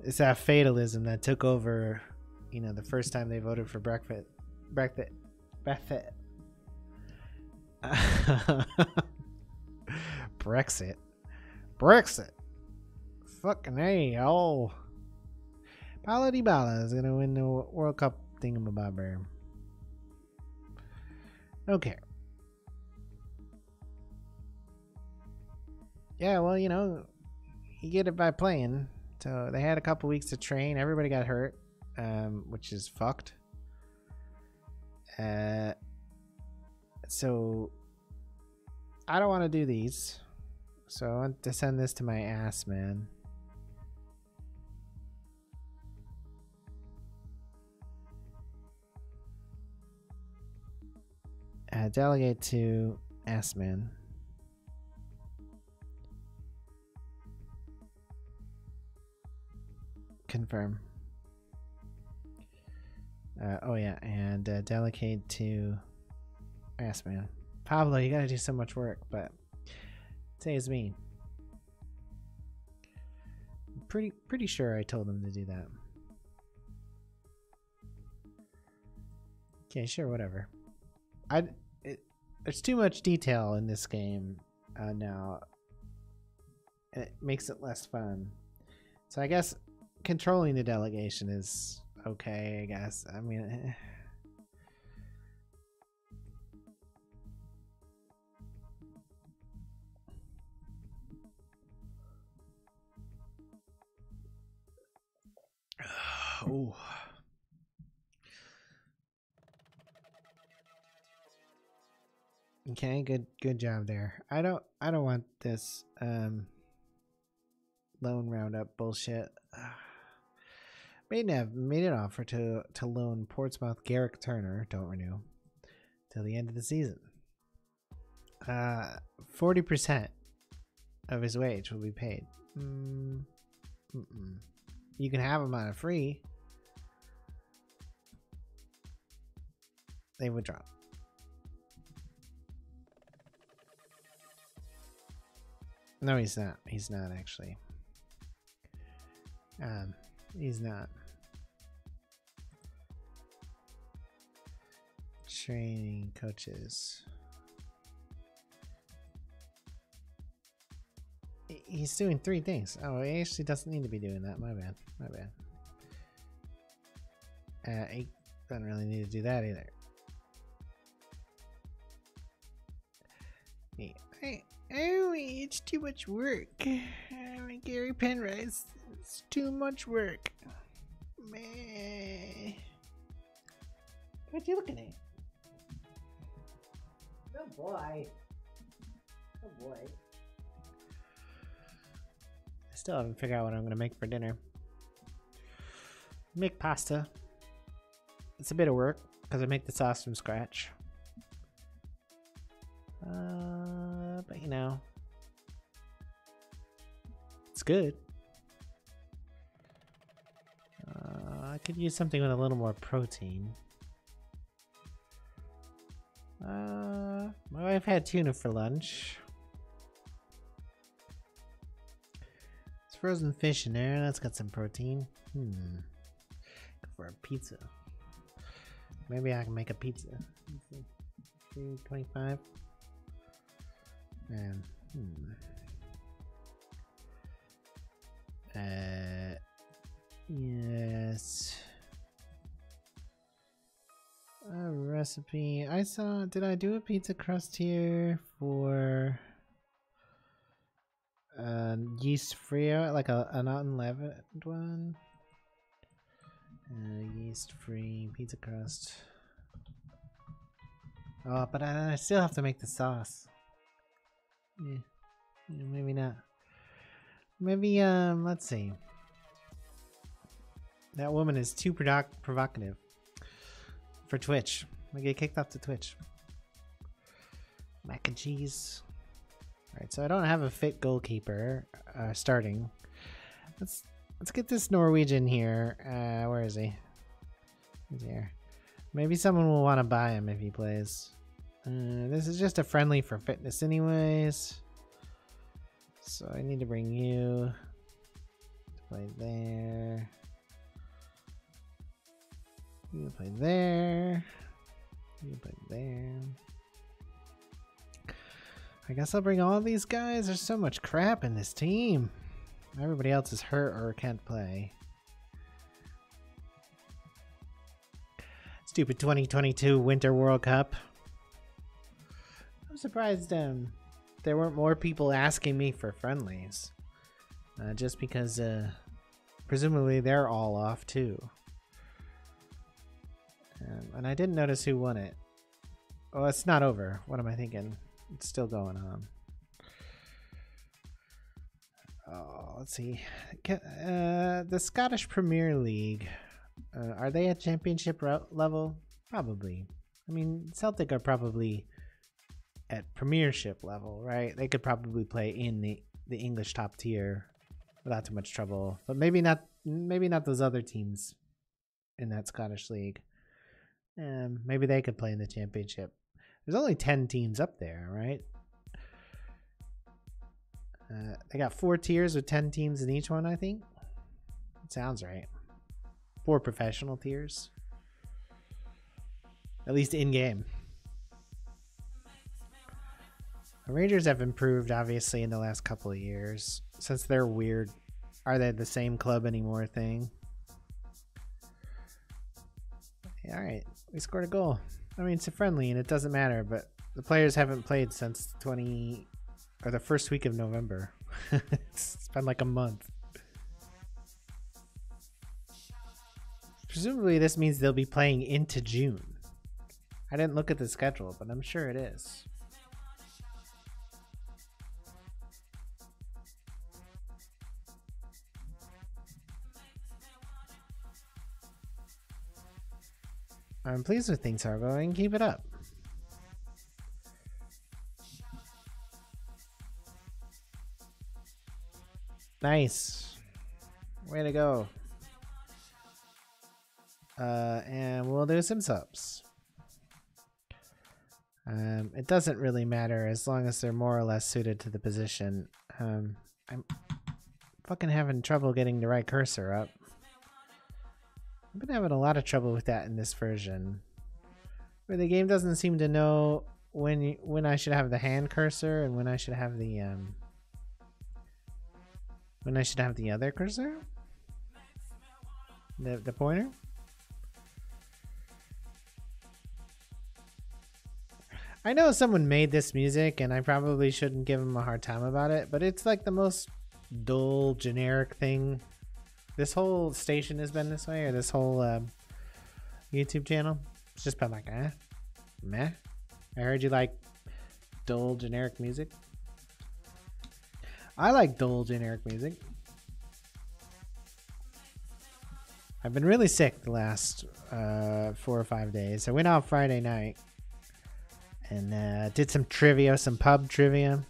it's that fatalism that took over, you know, the first time they voted for Brexit. Brexit. Brexit. Brexit. Brexit. Fucking hey, oh. Paulo Dybala is gonna win the World Cup thingamabobber. Okay. Yeah, well, you know, you get it by playing. So they had a couple weeks to train. Everybody got hurt, um, which is fucked. Uh, so I don't want to do these. So I want to send this to my ass, man. Uh, delegate to ass man. confirm. Uh, oh yeah, and uh, delegate to Ass Man. Pablo, you gotta do so much work, but say it's me. Pretty pretty sure I told him to do that. Okay, sure, whatever. I there's too much detail in this game uh, now. It makes it less fun. So I guess controlling the delegation is okay, I guess. I mean, oh. Okay, good good job there. I don't I don't want this um loan roundup bullshit. Made an, made an offer to to loan Portsmouth Garrick Turner, don't renew, till the end of the season. Uh, forty percent of his wage will be paid. Mm. You can have him on a free. They withdraw. No, he's not. He's not actually. Um, he's not. Training coaches. He's doing three things. Oh, he actually doesn't need to be doing that. My bad. My bad. Uh, he doesn't really need to do that either. I, oh, it's too much work. Uh, Gary Penrose, it's too much work. Meh. What you looking at? Oh boy. Oh boy. I still haven't figured out what I'm gonna make for dinner. Make pasta. It's a bit of work because I make the sauce from scratch. Uh, but you know, it's good. Uh, I could use something with a little more protein. Uh, my wife had tuna for lunch. It's frozen fish in there. That's got some protein. Hmm. Go for a pizza. Maybe I can make a pizza. 325. And hmm. Uh, yes. A recipe. I saw. Did I do a pizza crust here for uh, yeast free, like a an unleavened one? Uh, yeast free pizza crust. Oh, but I, I still have to make the sauce. Yeah. maybe not. Maybe um, let's see. That woman is too provoc provocative for Twitch. I get kicked off to Twitch. Mac and cheese. Alright, so I don't have a fit goalkeeper uh, starting. Let's let's get this Norwegian here. Uh, where is he? He's here. Maybe someone will want to buy him if he plays. Uh, this is just a friendly for fitness anyways. So I need to bring you to play there. You play there. You play there. I guess I'll bring all these guys. There's so much crap in this team. Everybody else is hurt or can't play. Stupid 2022 Winter World Cup. I'm surprised um, there weren't more people asking me for friendlies. Uh, just because uh, presumably they're all off too. Um, and I didn't notice who won it. Oh, it's not over. What am I thinking? It's still going on. Oh, let's see. Uh, the Scottish Premier League. Uh, are they at championship level? Probably. I mean, Celtic are probably at premiership level, right? They could probably play in the, the English top tier without too much trouble. But maybe not. Maybe not those other teams in that Scottish league. Um, maybe they could play in the championship. There's only ten teams up there, right? Uh, they got four tiers with ten teams in each one. I think. sounds right. Four professional tiers. At least in game. The Rangers have improved, obviously, in the last couple of years. Since they're weird, are they the same club anymore thing? Yeah, all right, we scored a goal. I mean, it's a friendly, and it doesn't matter. But the players haven't played since 20 or the first week of November. it's been like a month. Presumably, this means they'll be playing into June. I didn't look at the schedule, but I'm sure it is. I'm pleased with things are going. Keep it up. Nice. Way to go. Uh, and we'll do some subs. Um, it doesn't really matter as long as they're more or less suited to the position. Um, I'm fucking having trouble getting the right cursor up. I've been having a lot of trouble with that in this version. Where the game doesn't seem to know when when I should have the hand cursor and when I should have the um when I should have the other cursor? The the pointer? I know someone made this music and I probably shouldn't give them a hard time about it, but it's like the most dull generic thing this whole station has been this way, or this whole um, YouTube channel. It's just been like, eh, meh. I heard you like dull generic music. I like dull generic music. I've been really sick the last uh, four or five days. I went out Friday night and uh, did some trivia, some pub trivia.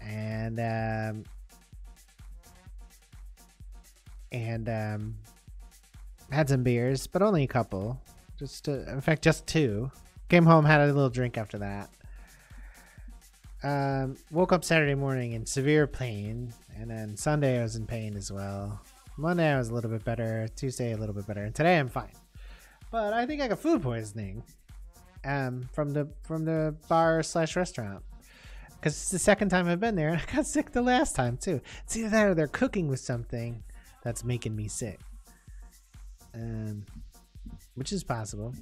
And um, and um, had some beers, but only a couple. Just uh, in fact, just two. Came home, had a little drink after that. Um, woke up Saturday morning in severe pain, and then Sunday I was in pain as well. Monday I was a little bit better. Tuesday a little bit better, and today I'm fine. But I think I got food poisoning, um, from the from the bar slash restaurant because it's the second time I've been there, and I got sick the last time too. It's either that or they're cooking with something that's making me sick. Um, which is possible.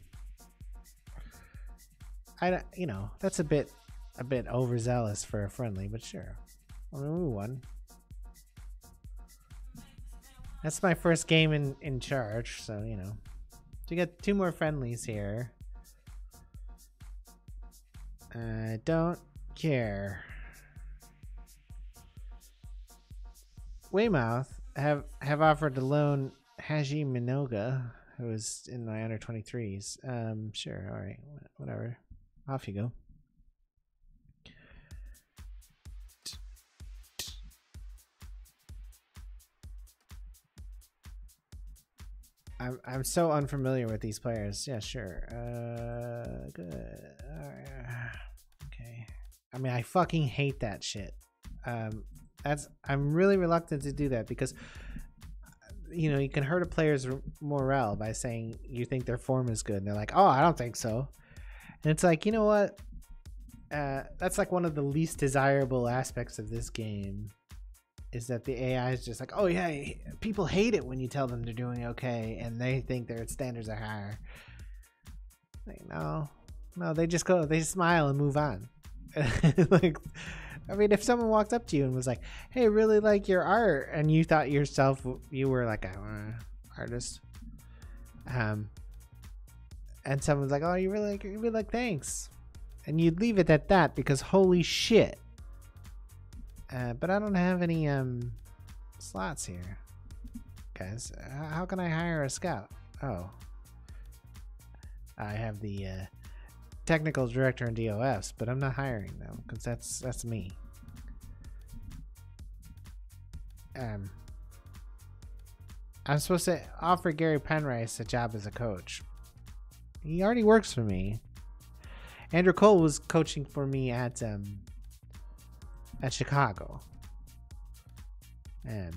I, you know, that's a bit, a bit overzealous for a friendly, but sure. I mean, we won. That's my first game in, in charge, so, you know. To get two more friendlies here. I don't care. Weymouth have have offered to loan Haji Mnoga, who is in my under 23s. Um, sure, all right, whatever. Off you go. I'm I'm so unfamiliar with these players. Yeah, sure. Uh, good. All right. Okay. I mean, I fucking hate that shit. Um, that's I'm really reluctant to do that because you know you can hurt a player's morale by saying you think their form is good and they're like oh i don't think so. And it's like you know what? Uh, that's like one of the least desirable aspects of this game is that the ai is just like oh yeah people hate it when you tell them they're doing okay and they think their standards are higher. Like no no they just go they smile and move on like I mean, if someone walked up to you and was like, "Hey, really like your art," and you thought yourself you were like an artist, um, and someone's like, "Oh, you really like, you like, thanks," and you'd leave it at that because holy shit. Uh, but I don't have any um slots here, guys. How can I hire a scout? Oh, I have the uh, technical director in DOS, but I'm not hiring them because that's that's me. um, I'm supposed to offer Gary Penrice a job as a coach. He already works for me. Andrew Cole was coaching for me at um at Chicago. And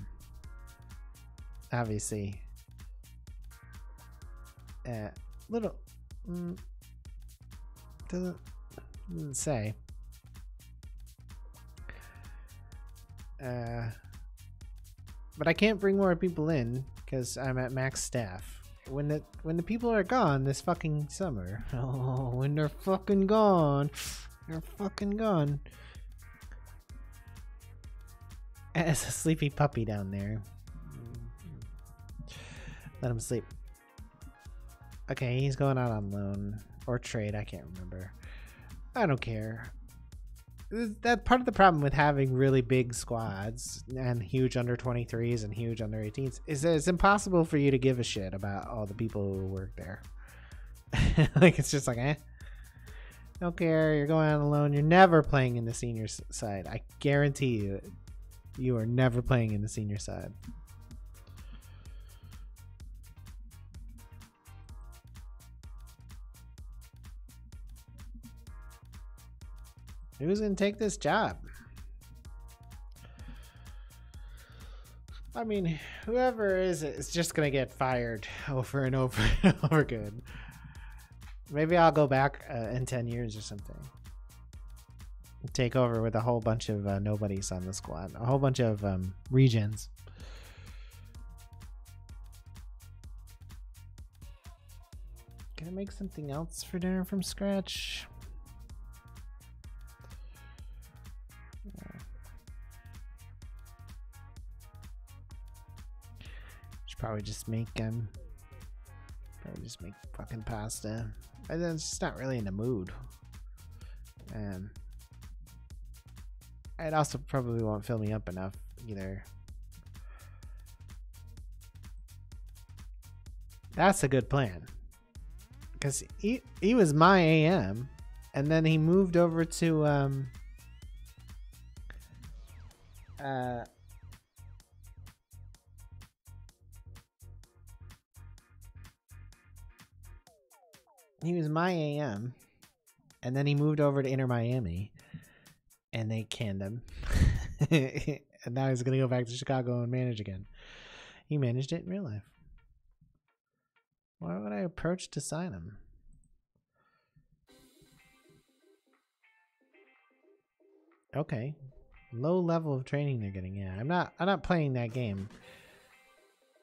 obviously uh little mm, doesn't, doesn't say. Uh but I can't bring more people in because I'm at max staff. When the when the people are gone this fucking summer, oh, when they're fucking gone, they're fucking gone. As a sleepy puppy down there. Let him sleep. Okay, he's going out on loan or trade. I can't remember. I don't care that part of the problem with having really big squads and huge under 23s and huge under 18s is that it's impossible for you to give a shit about all the people who work there. like it's just like, eh, don't care. You're going out alone. You're never playing in the senior side. I guarantee you, you are never playing in the senior side. Who's gonna take this job? I mean, whoever is it is just gonna get fired over and over and over again. Maybe I'll go back uh, in 10 years or something. Take over with a whole bunch of uh, nobodies on the squad, a whole bunch of um, regens. Can I make something else for dinner from scratch? Probably just make um probably just make fucking pasta. And then it's just not really in the mood. And it also probably won't fill me up enough either. That's a good plan. Because he, he was my AM, and then he moved over to um, uh, he was my AM, and then he moved over to Inter Miami, and they canned him. and now he's gonna go back to Chicago and manage again. He managed it in real life. Why would I approach to sign him? Okay. Low level of training they're getting. Yeah, I'm not I'm not playing that game.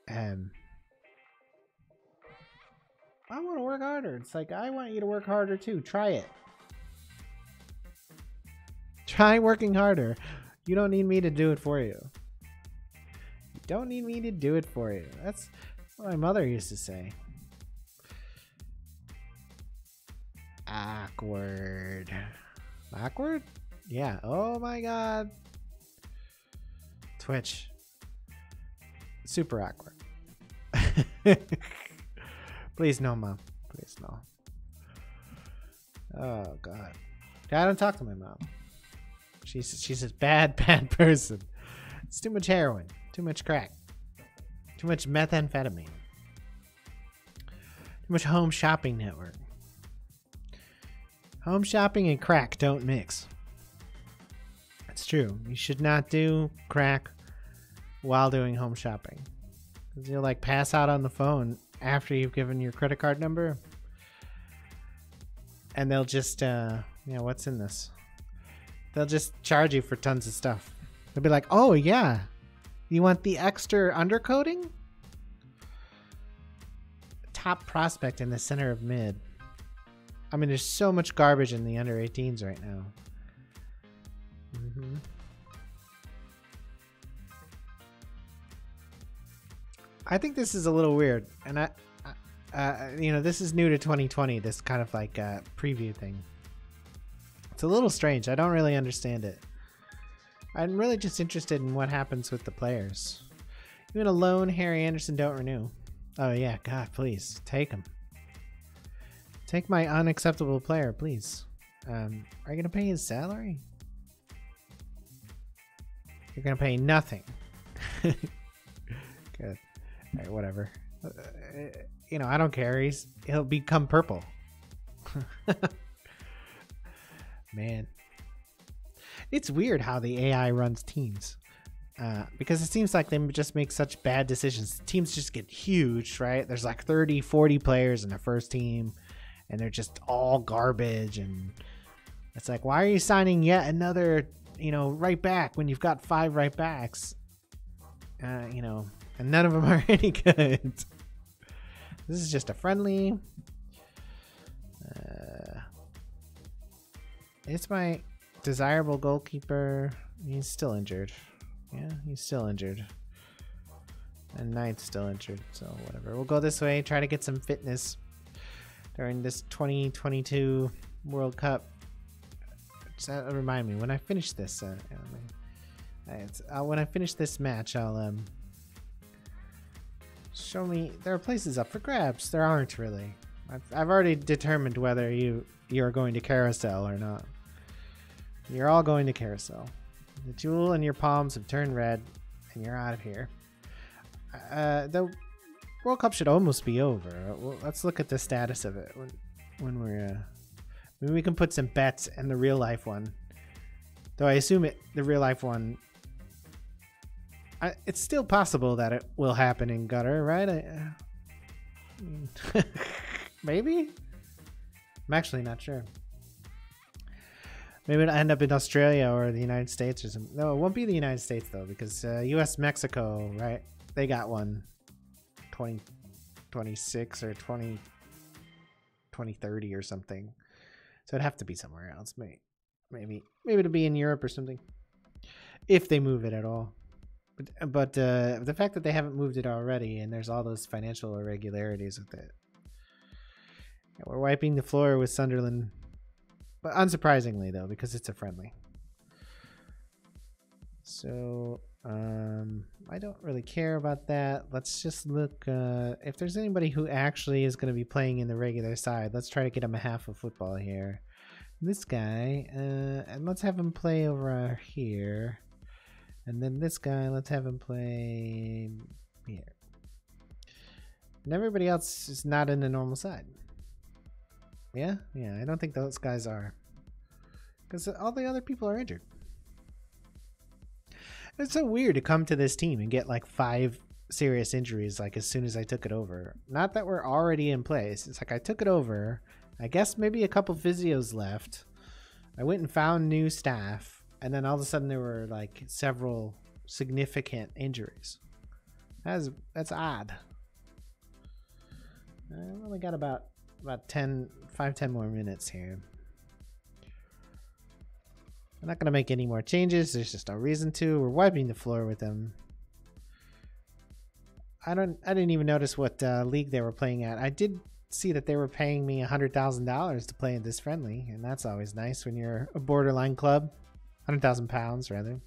Um I want to work harder. It's like, I want you to work harder too. Try it. Try working harder. You don't need me to do it for you. You don't need me to do it for you. That's what my mother used to say. Awkward. Awkward? Yeah. Oh my god. Twitch. Super awkward. Please no, mom. Please no. Oh god. I don't talk to my mom. She's she's a bad, bad person. It's too much heroin, too much crack, too much methamphetamine, too much home shopping network. Home shopping and crack don't mix. That's true. You should not do crack while doing home shopping. You'll like pass out on the phone after you've given your credit card number. And they'll just, uh, know, what's in this? They'll just charge you for tons of stuff. They'll be like, oh, yeah. You want the extra undercoating? Top prospect in the center of mid. I mean, there's so much garbage in the under 18s right now. Mm-hmm. I think this is a little weird, and I, uh, you know, this is new to 2020. This kind of like uh, preview thing. It's a little strange. I don't really understand it. I'm really just interested in what happens with the players. Even alone, Harry Anderson don't renew. Oh yeah, God, please take him. Take my unacceptable player, please. Um, are you gonna pay his salary? You're gonna pay nothing. Good. Right, whatever. Uh, you know, I don't care. He's he'll become purple. Man, it's weird how the AI runs teams. Uh, because it seems like they just make such bad decisions. Teams just get huge, right? There's like 30, 40 players in the first team, and they're just all garbage. And it's like, why are you signing yet another, you know, right back when you've got five right backs? Uh, you know, and none of them are any good. this is just a friendly. Uh, it's my desirable goalkeeper. He's still injured. Yeah, he's still injured. And Knight's still injured, so whatever. We'll go this way, try to get some fitness during this 2022 World Cup. Just, uh, remind me, when I finish this, uh, uh, when I finish this match, I'll um, show me. There are places up for grabs. There aren't really. I've, I've already determined whether you you're going to carousel or not. You're all going to carousel. The jewel in your palms have turned red, and you're out of here. Uh, the World Cup should almost be over. Well, let's look at the status of it when, when we're. Uh, maybe we can put some bets in the real life one. Though I assume it, the real life one. I, it's still possible that it will happen in Qatar, right? I, uh, maybe. I'm actually not sure. Maybe it'll end up in Australia or the United States or something. No, it won't be the United States though, because uh, U.S. Mexico, right? They got one 2026 or 20, 2030 or something. So it'd have to be somewhere else. Maybe, maybe, maybe it'll be in Europe or something. If they move it at all. But, but uh, the fact that they haven't moved it already and there's all those financial irregularities with it. Yeah, we're wiping the floor with Sunderland but unsurprisingly, though, because it's a friendly. So, um, I don't really care about that. Let's just look. Uh, if there's anybody who actually is going to be playing in the regular side, let's try to get him a half of football here. This guy, uh, and let's have him play over here. And then this guy, let's have him play here. And everybody else is not in the normal side. Yeah, yeah, I don't think those guys are. Because all the other people are injured. It's so weird to come to this team and get like five serious injuries like as soon as I took it over. Not that we're already in place. It's like I took it over. I guess maybe a couple physios left. I went and found new staff, and then all of a sudden there were like several significant injuries. That's that's odd. I only got about about 10, 5, 10 more minutes here. I'm not going to make any more changes. There's just no reason to. We're wiping the floor with them. I don't. I didn't even notice what uh, league they were playing at. I did see that they were paying me hundred thousand dollars to play in this friendly, and that's always nice when you're a borderline club. Hundred thousand pounds, rather.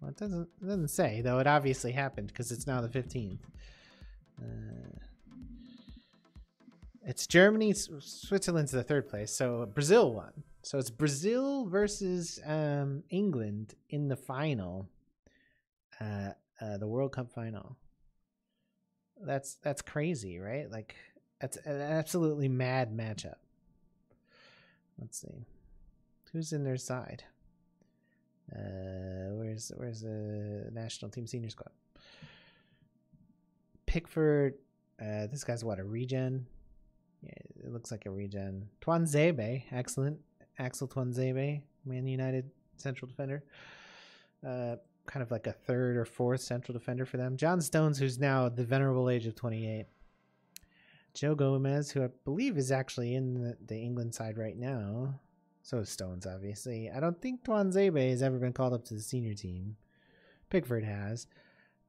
Well, it doesn't it doesn't say though. It obviously happened because it's now the fifteenth. Uh, it's Germany. Switzerland's the third place. So Brazil won. So it's Brazil versus um, England in the final, uh, uh, the World Cup final. That's that's crazy, right? Like that's an absolutely mad matchup. Let's see, who's in their side. Uh, where's where's the national team senior squad? Pickford. Uh, this guy's what a regen. Yeah, it looks like a regen. Tuanzebe, excellent. Axel Tuanzebe, Man United central defender. Uh, kind of like a third or fourth central defender for them. John Stones, who's now the venerable age of 28. Joe Gomez, who I believe is actually in the, the England side right now. So Stones, obviously. I don't think Tuanzebe has ever been called up to the senior team. Pickford has.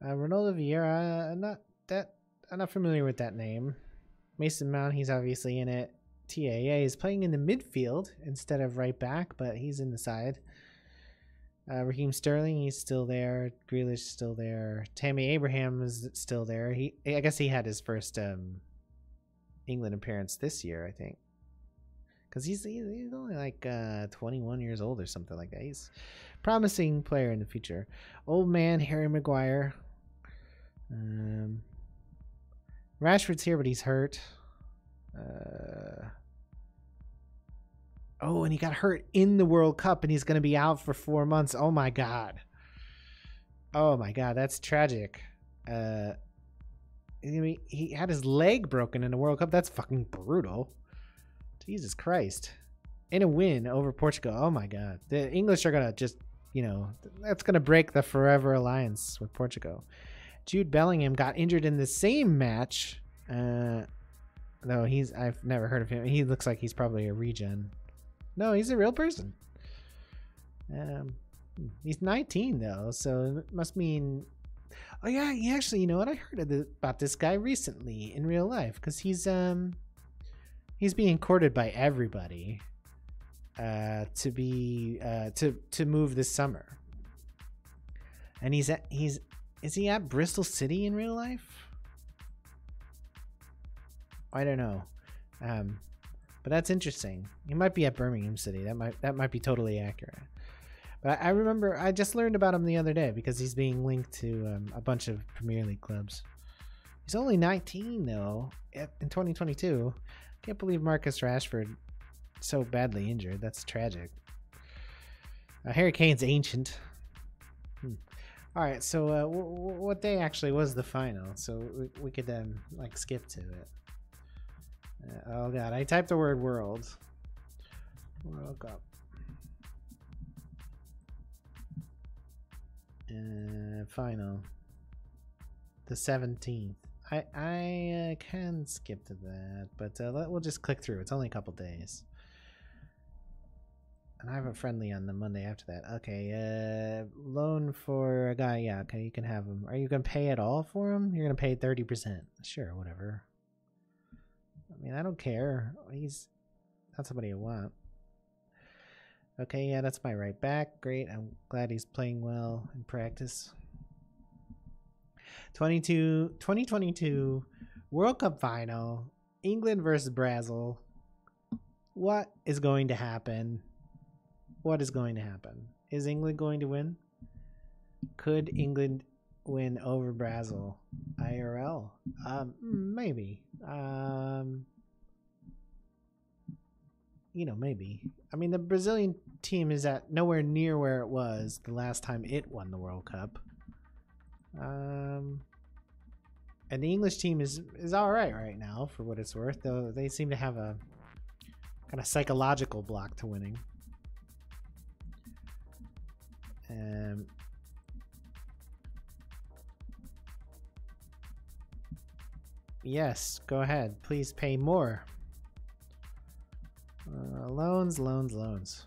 Uh, Ronaldo Vieira, I'm not that I'm not familiar with that name. Mason Mount, he's obviously in it. TAA is playing in the midfield instead of right back, but he's in the side. Uh, Raheem Sterling, he's still there. Grealish still there. Tammy Abraham is still there. He, I guess he had his first um, England appearance this year, I think, because he's he's only like uh, 21 years old or something like that. He's promising player in the future. Old man Harry Maguire. Um, Rashford's here, but he's hurt. Uh, oh, and he got hurt in the World Cup, and he's going to be out for four months. Oh my god. Oh my god, that's tragic. Uh, I mean, he had his leg broken in the World Cup. That's fucking brutal. Jesus Christ. In a win over Portugal. Oh my god. The English are gonna just, you know, that's gonna break the forever alliance with Portugal. Jude Bellingham got injured in the same match. Uh, though he's I've never heard of him. He looks like he's probably a regen. No, he's a real person. Um, he's 19 though, so it must mean. Oh yeah, he actually, you know what? I heard the, about this guy recently in real life because he's um he's being courted by everybody uh to be uh to to move this summer. And he's at he's is he at Bristol City in real life? I don't know. Um, but that's interesting. He might be at Birmingham City. That might that might be totally accurate. But I remember I just learned about him the other day because he's being linked to um, a bunch of Premier League clubs. He's only 19 though in 2022. Can't believe Marcus Rashford so badly injured. That's tragic. Uh, Harry Kane's ancient. Hmm. All right, so uh, w- w- what day actually was the final? So we, we could then like skip to it. Uh, oh god, I typed the word world. World Cup. Uh, final. The 17th. I I uh, can skip to that, but uh, let, we'll just click through. It's only a couple days. And I have a friendly on the Monday after that. Okay, uh, loan for a guy. Yeah, okay, you can have him. Are you gonna pay at all for him? You're gonna pay thirty percent. Sure, whatever. I mean, I don't care. He's not somebody I want. Okay, yeah, that's my right back. Great. I'm glad he's playing well in practice. 22, 2022 World Cup final. England versus Brazil. What is going to happen? What is going to happen? Is England going to win? Could England win over Brazil IRL? Um, maybe. Um, you know, maybe. I mean, the Brazilian team is at nowhere near where it was the last time it won the World Cup. Um, and the English team is is all right right now for what it's worth. Though they seem to have a kind of psychological block to winning. Um, yes, go ahead. Please pay more. Uh, loans, loans, loans.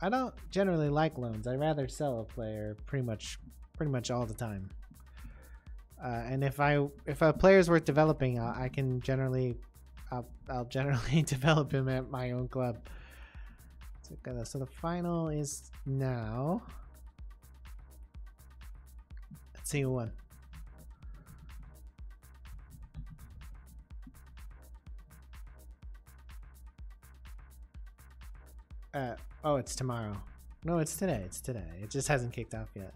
I don't generally like loans. I rather sell a player pretty much, pretty much all the time. Uh, and if I if a player is worth developing, I, I can generally, I'll, I'll generally develop him at my own club. So, so the final is now. Let's see who won. Uh, oh, it's tomorrow. No, it's today. It's today. It just hasn't kicked off yet.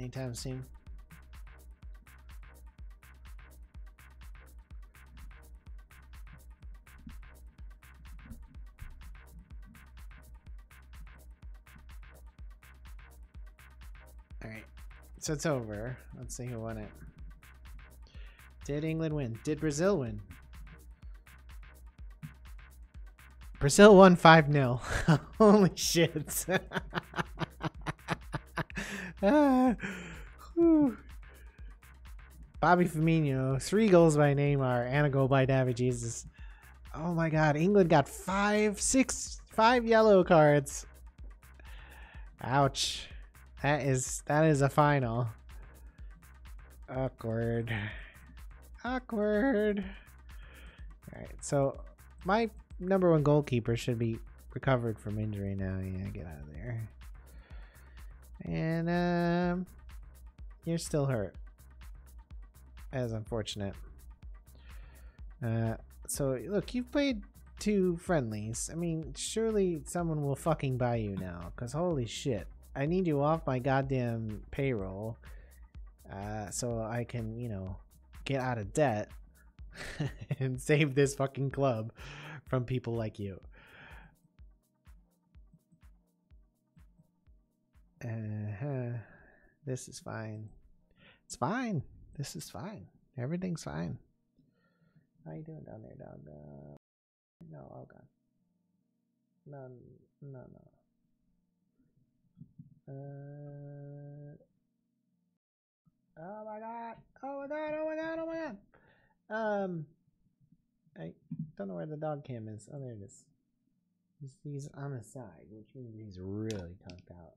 Anytime soon. Alright. So it's over. Let's see who won it. Did England win? Did Brazil win? Brazil won 5 0. Holy shit. Ah. Bobby Firmino, three goals by Neymar, and a goal by David Jesus. Oh my god, England got five, six, five yellow cards. Ouch. That is that is a final. Awkward. Awkward. Alright, so my number one goalkeeper should be recovered from injury now. Yeah, get out of there. And um you're still hurt. As unfortunate. Uh so look, you've played two friendlies. I mean, surely someone will fucking buy you now, cuz holy shit. I need you off my goddamn payroll. Uh so I can, you know, get out of debt and save this fucking club from people like you. Uh-huh. This is fine. It's fine. This is fine. Everything's fine. How you doing down there, dog? Uh, no, all gone. No, no, no. Uh, oh my god! Oh my god! Oh my god! Oh my god! Um, I don't know where the dog cam is. Oh, there it is. He's, he's on his side, which means he's really conked out.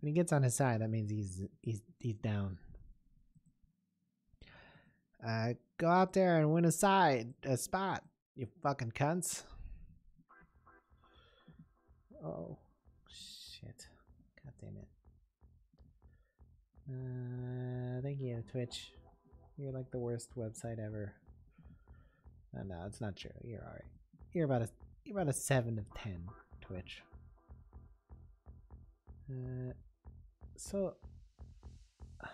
When he gets on his side, that means he's he's he's down. Uh, go out there and win a side, a spot, you fucking cunts. Oh, shit! God damn it! Uh, thank you, Twitch. You're like the worst website ever. Uh, no, it's not true. You're alright. You're about a you're about a seven of ten, Twitch. Uh, so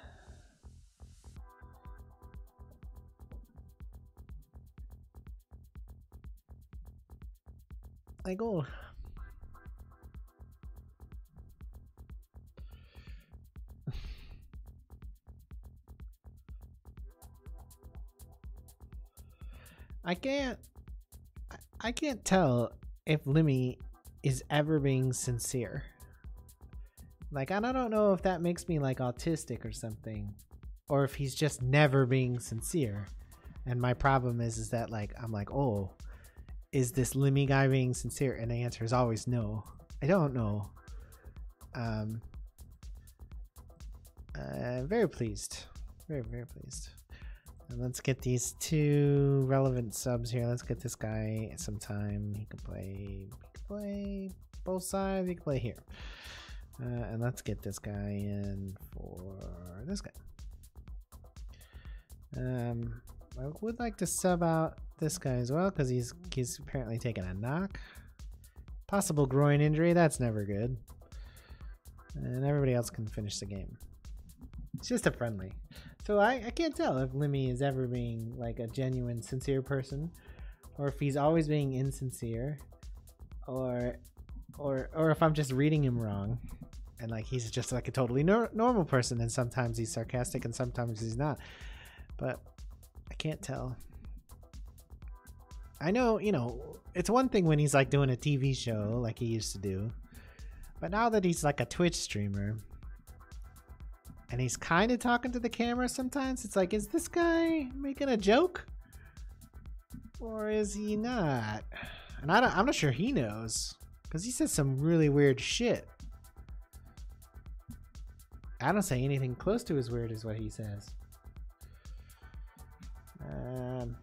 I go. I can't I- can't tell if Limmy is ever being sincere. Like I don't know if that makes me like autistic or something or if he's just never being sincere. And my problem is is that like I'm like, "Oh, is this Limmy guy being sincere?" And the answer is always no. I don't know. Um uh, very pleased. Very very pleased. And let's get these two relevant subs here. Let's get this guy some time. He can play. He can play both sides. He can play here. Uh, and let's get this guy in for this guy. Um, I would like to sub out this guy as well because he's he's apparently taking a knock. Possible groin injury. That's never good. And everybody else can finish the game. It's just a friendly. So I, I can't tell if Limmy is ever being like a genuine, sincere person, or if he's always being insincere, or or or if I'm just reading him wrong, and like he's just like a totally nor- normal person, and sometimes he's sarcastic and sometimes he's not. But I can't tell. I know, you know, it's one thing when he's like doing a TV show like he used to do, but now that he's like a Twitch streamer, and he's kind of talking to the camera sometimes. It's like, is this guy making a joke? Or is he not? And I don't, I'm not sure he knows. Because he says some really weird shit. I don't say anything close to as weird as what he says. Um,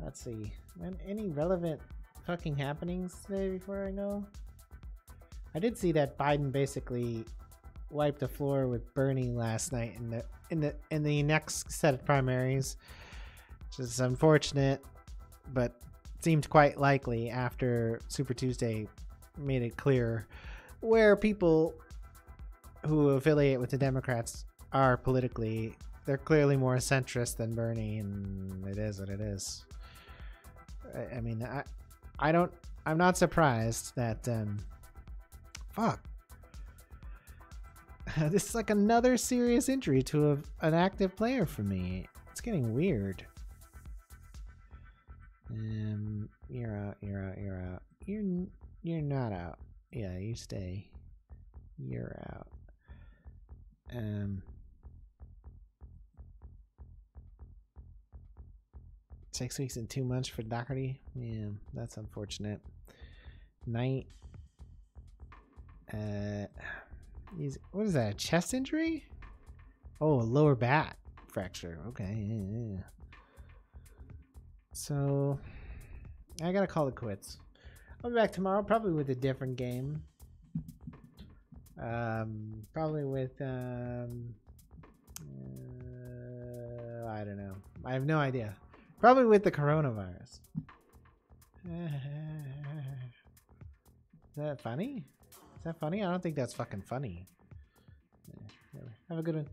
let's see. Any relevant fucking happenings today before I go? I did see that Biden basically wiped the floor with Bernie last night in the in the in the next set of primaries, which is unfortunate, but seemed quite likely after Super Tuesday made it clear where people who affiliate with the Democrats are politically. They're clearly more centrist than Bernie, and it is what it is. I, I mean, I, I don't. I'm not surprised that. Um, fuck. this is like another serious injury to a, an active player for me. It's getting weird. Um, you're out. You're out. You're out. You're you're not out. Yeah, you stay. You're out. Um. Six weeks and two months for Docherty. Yeah, that's unfortunate. Knight. Uh, he's what is that? A chest injury? Oh, a lower back fracture. Okay. Yeah, yeah. So I gotta call it quits. I'll be back tomorrow, probably with a different game. Um, probably with um, uh, I don't know. I have no idea. Probably with the coronavirus. Is that funny? Is that funny? I don't think that's fucking funny. Have a good one.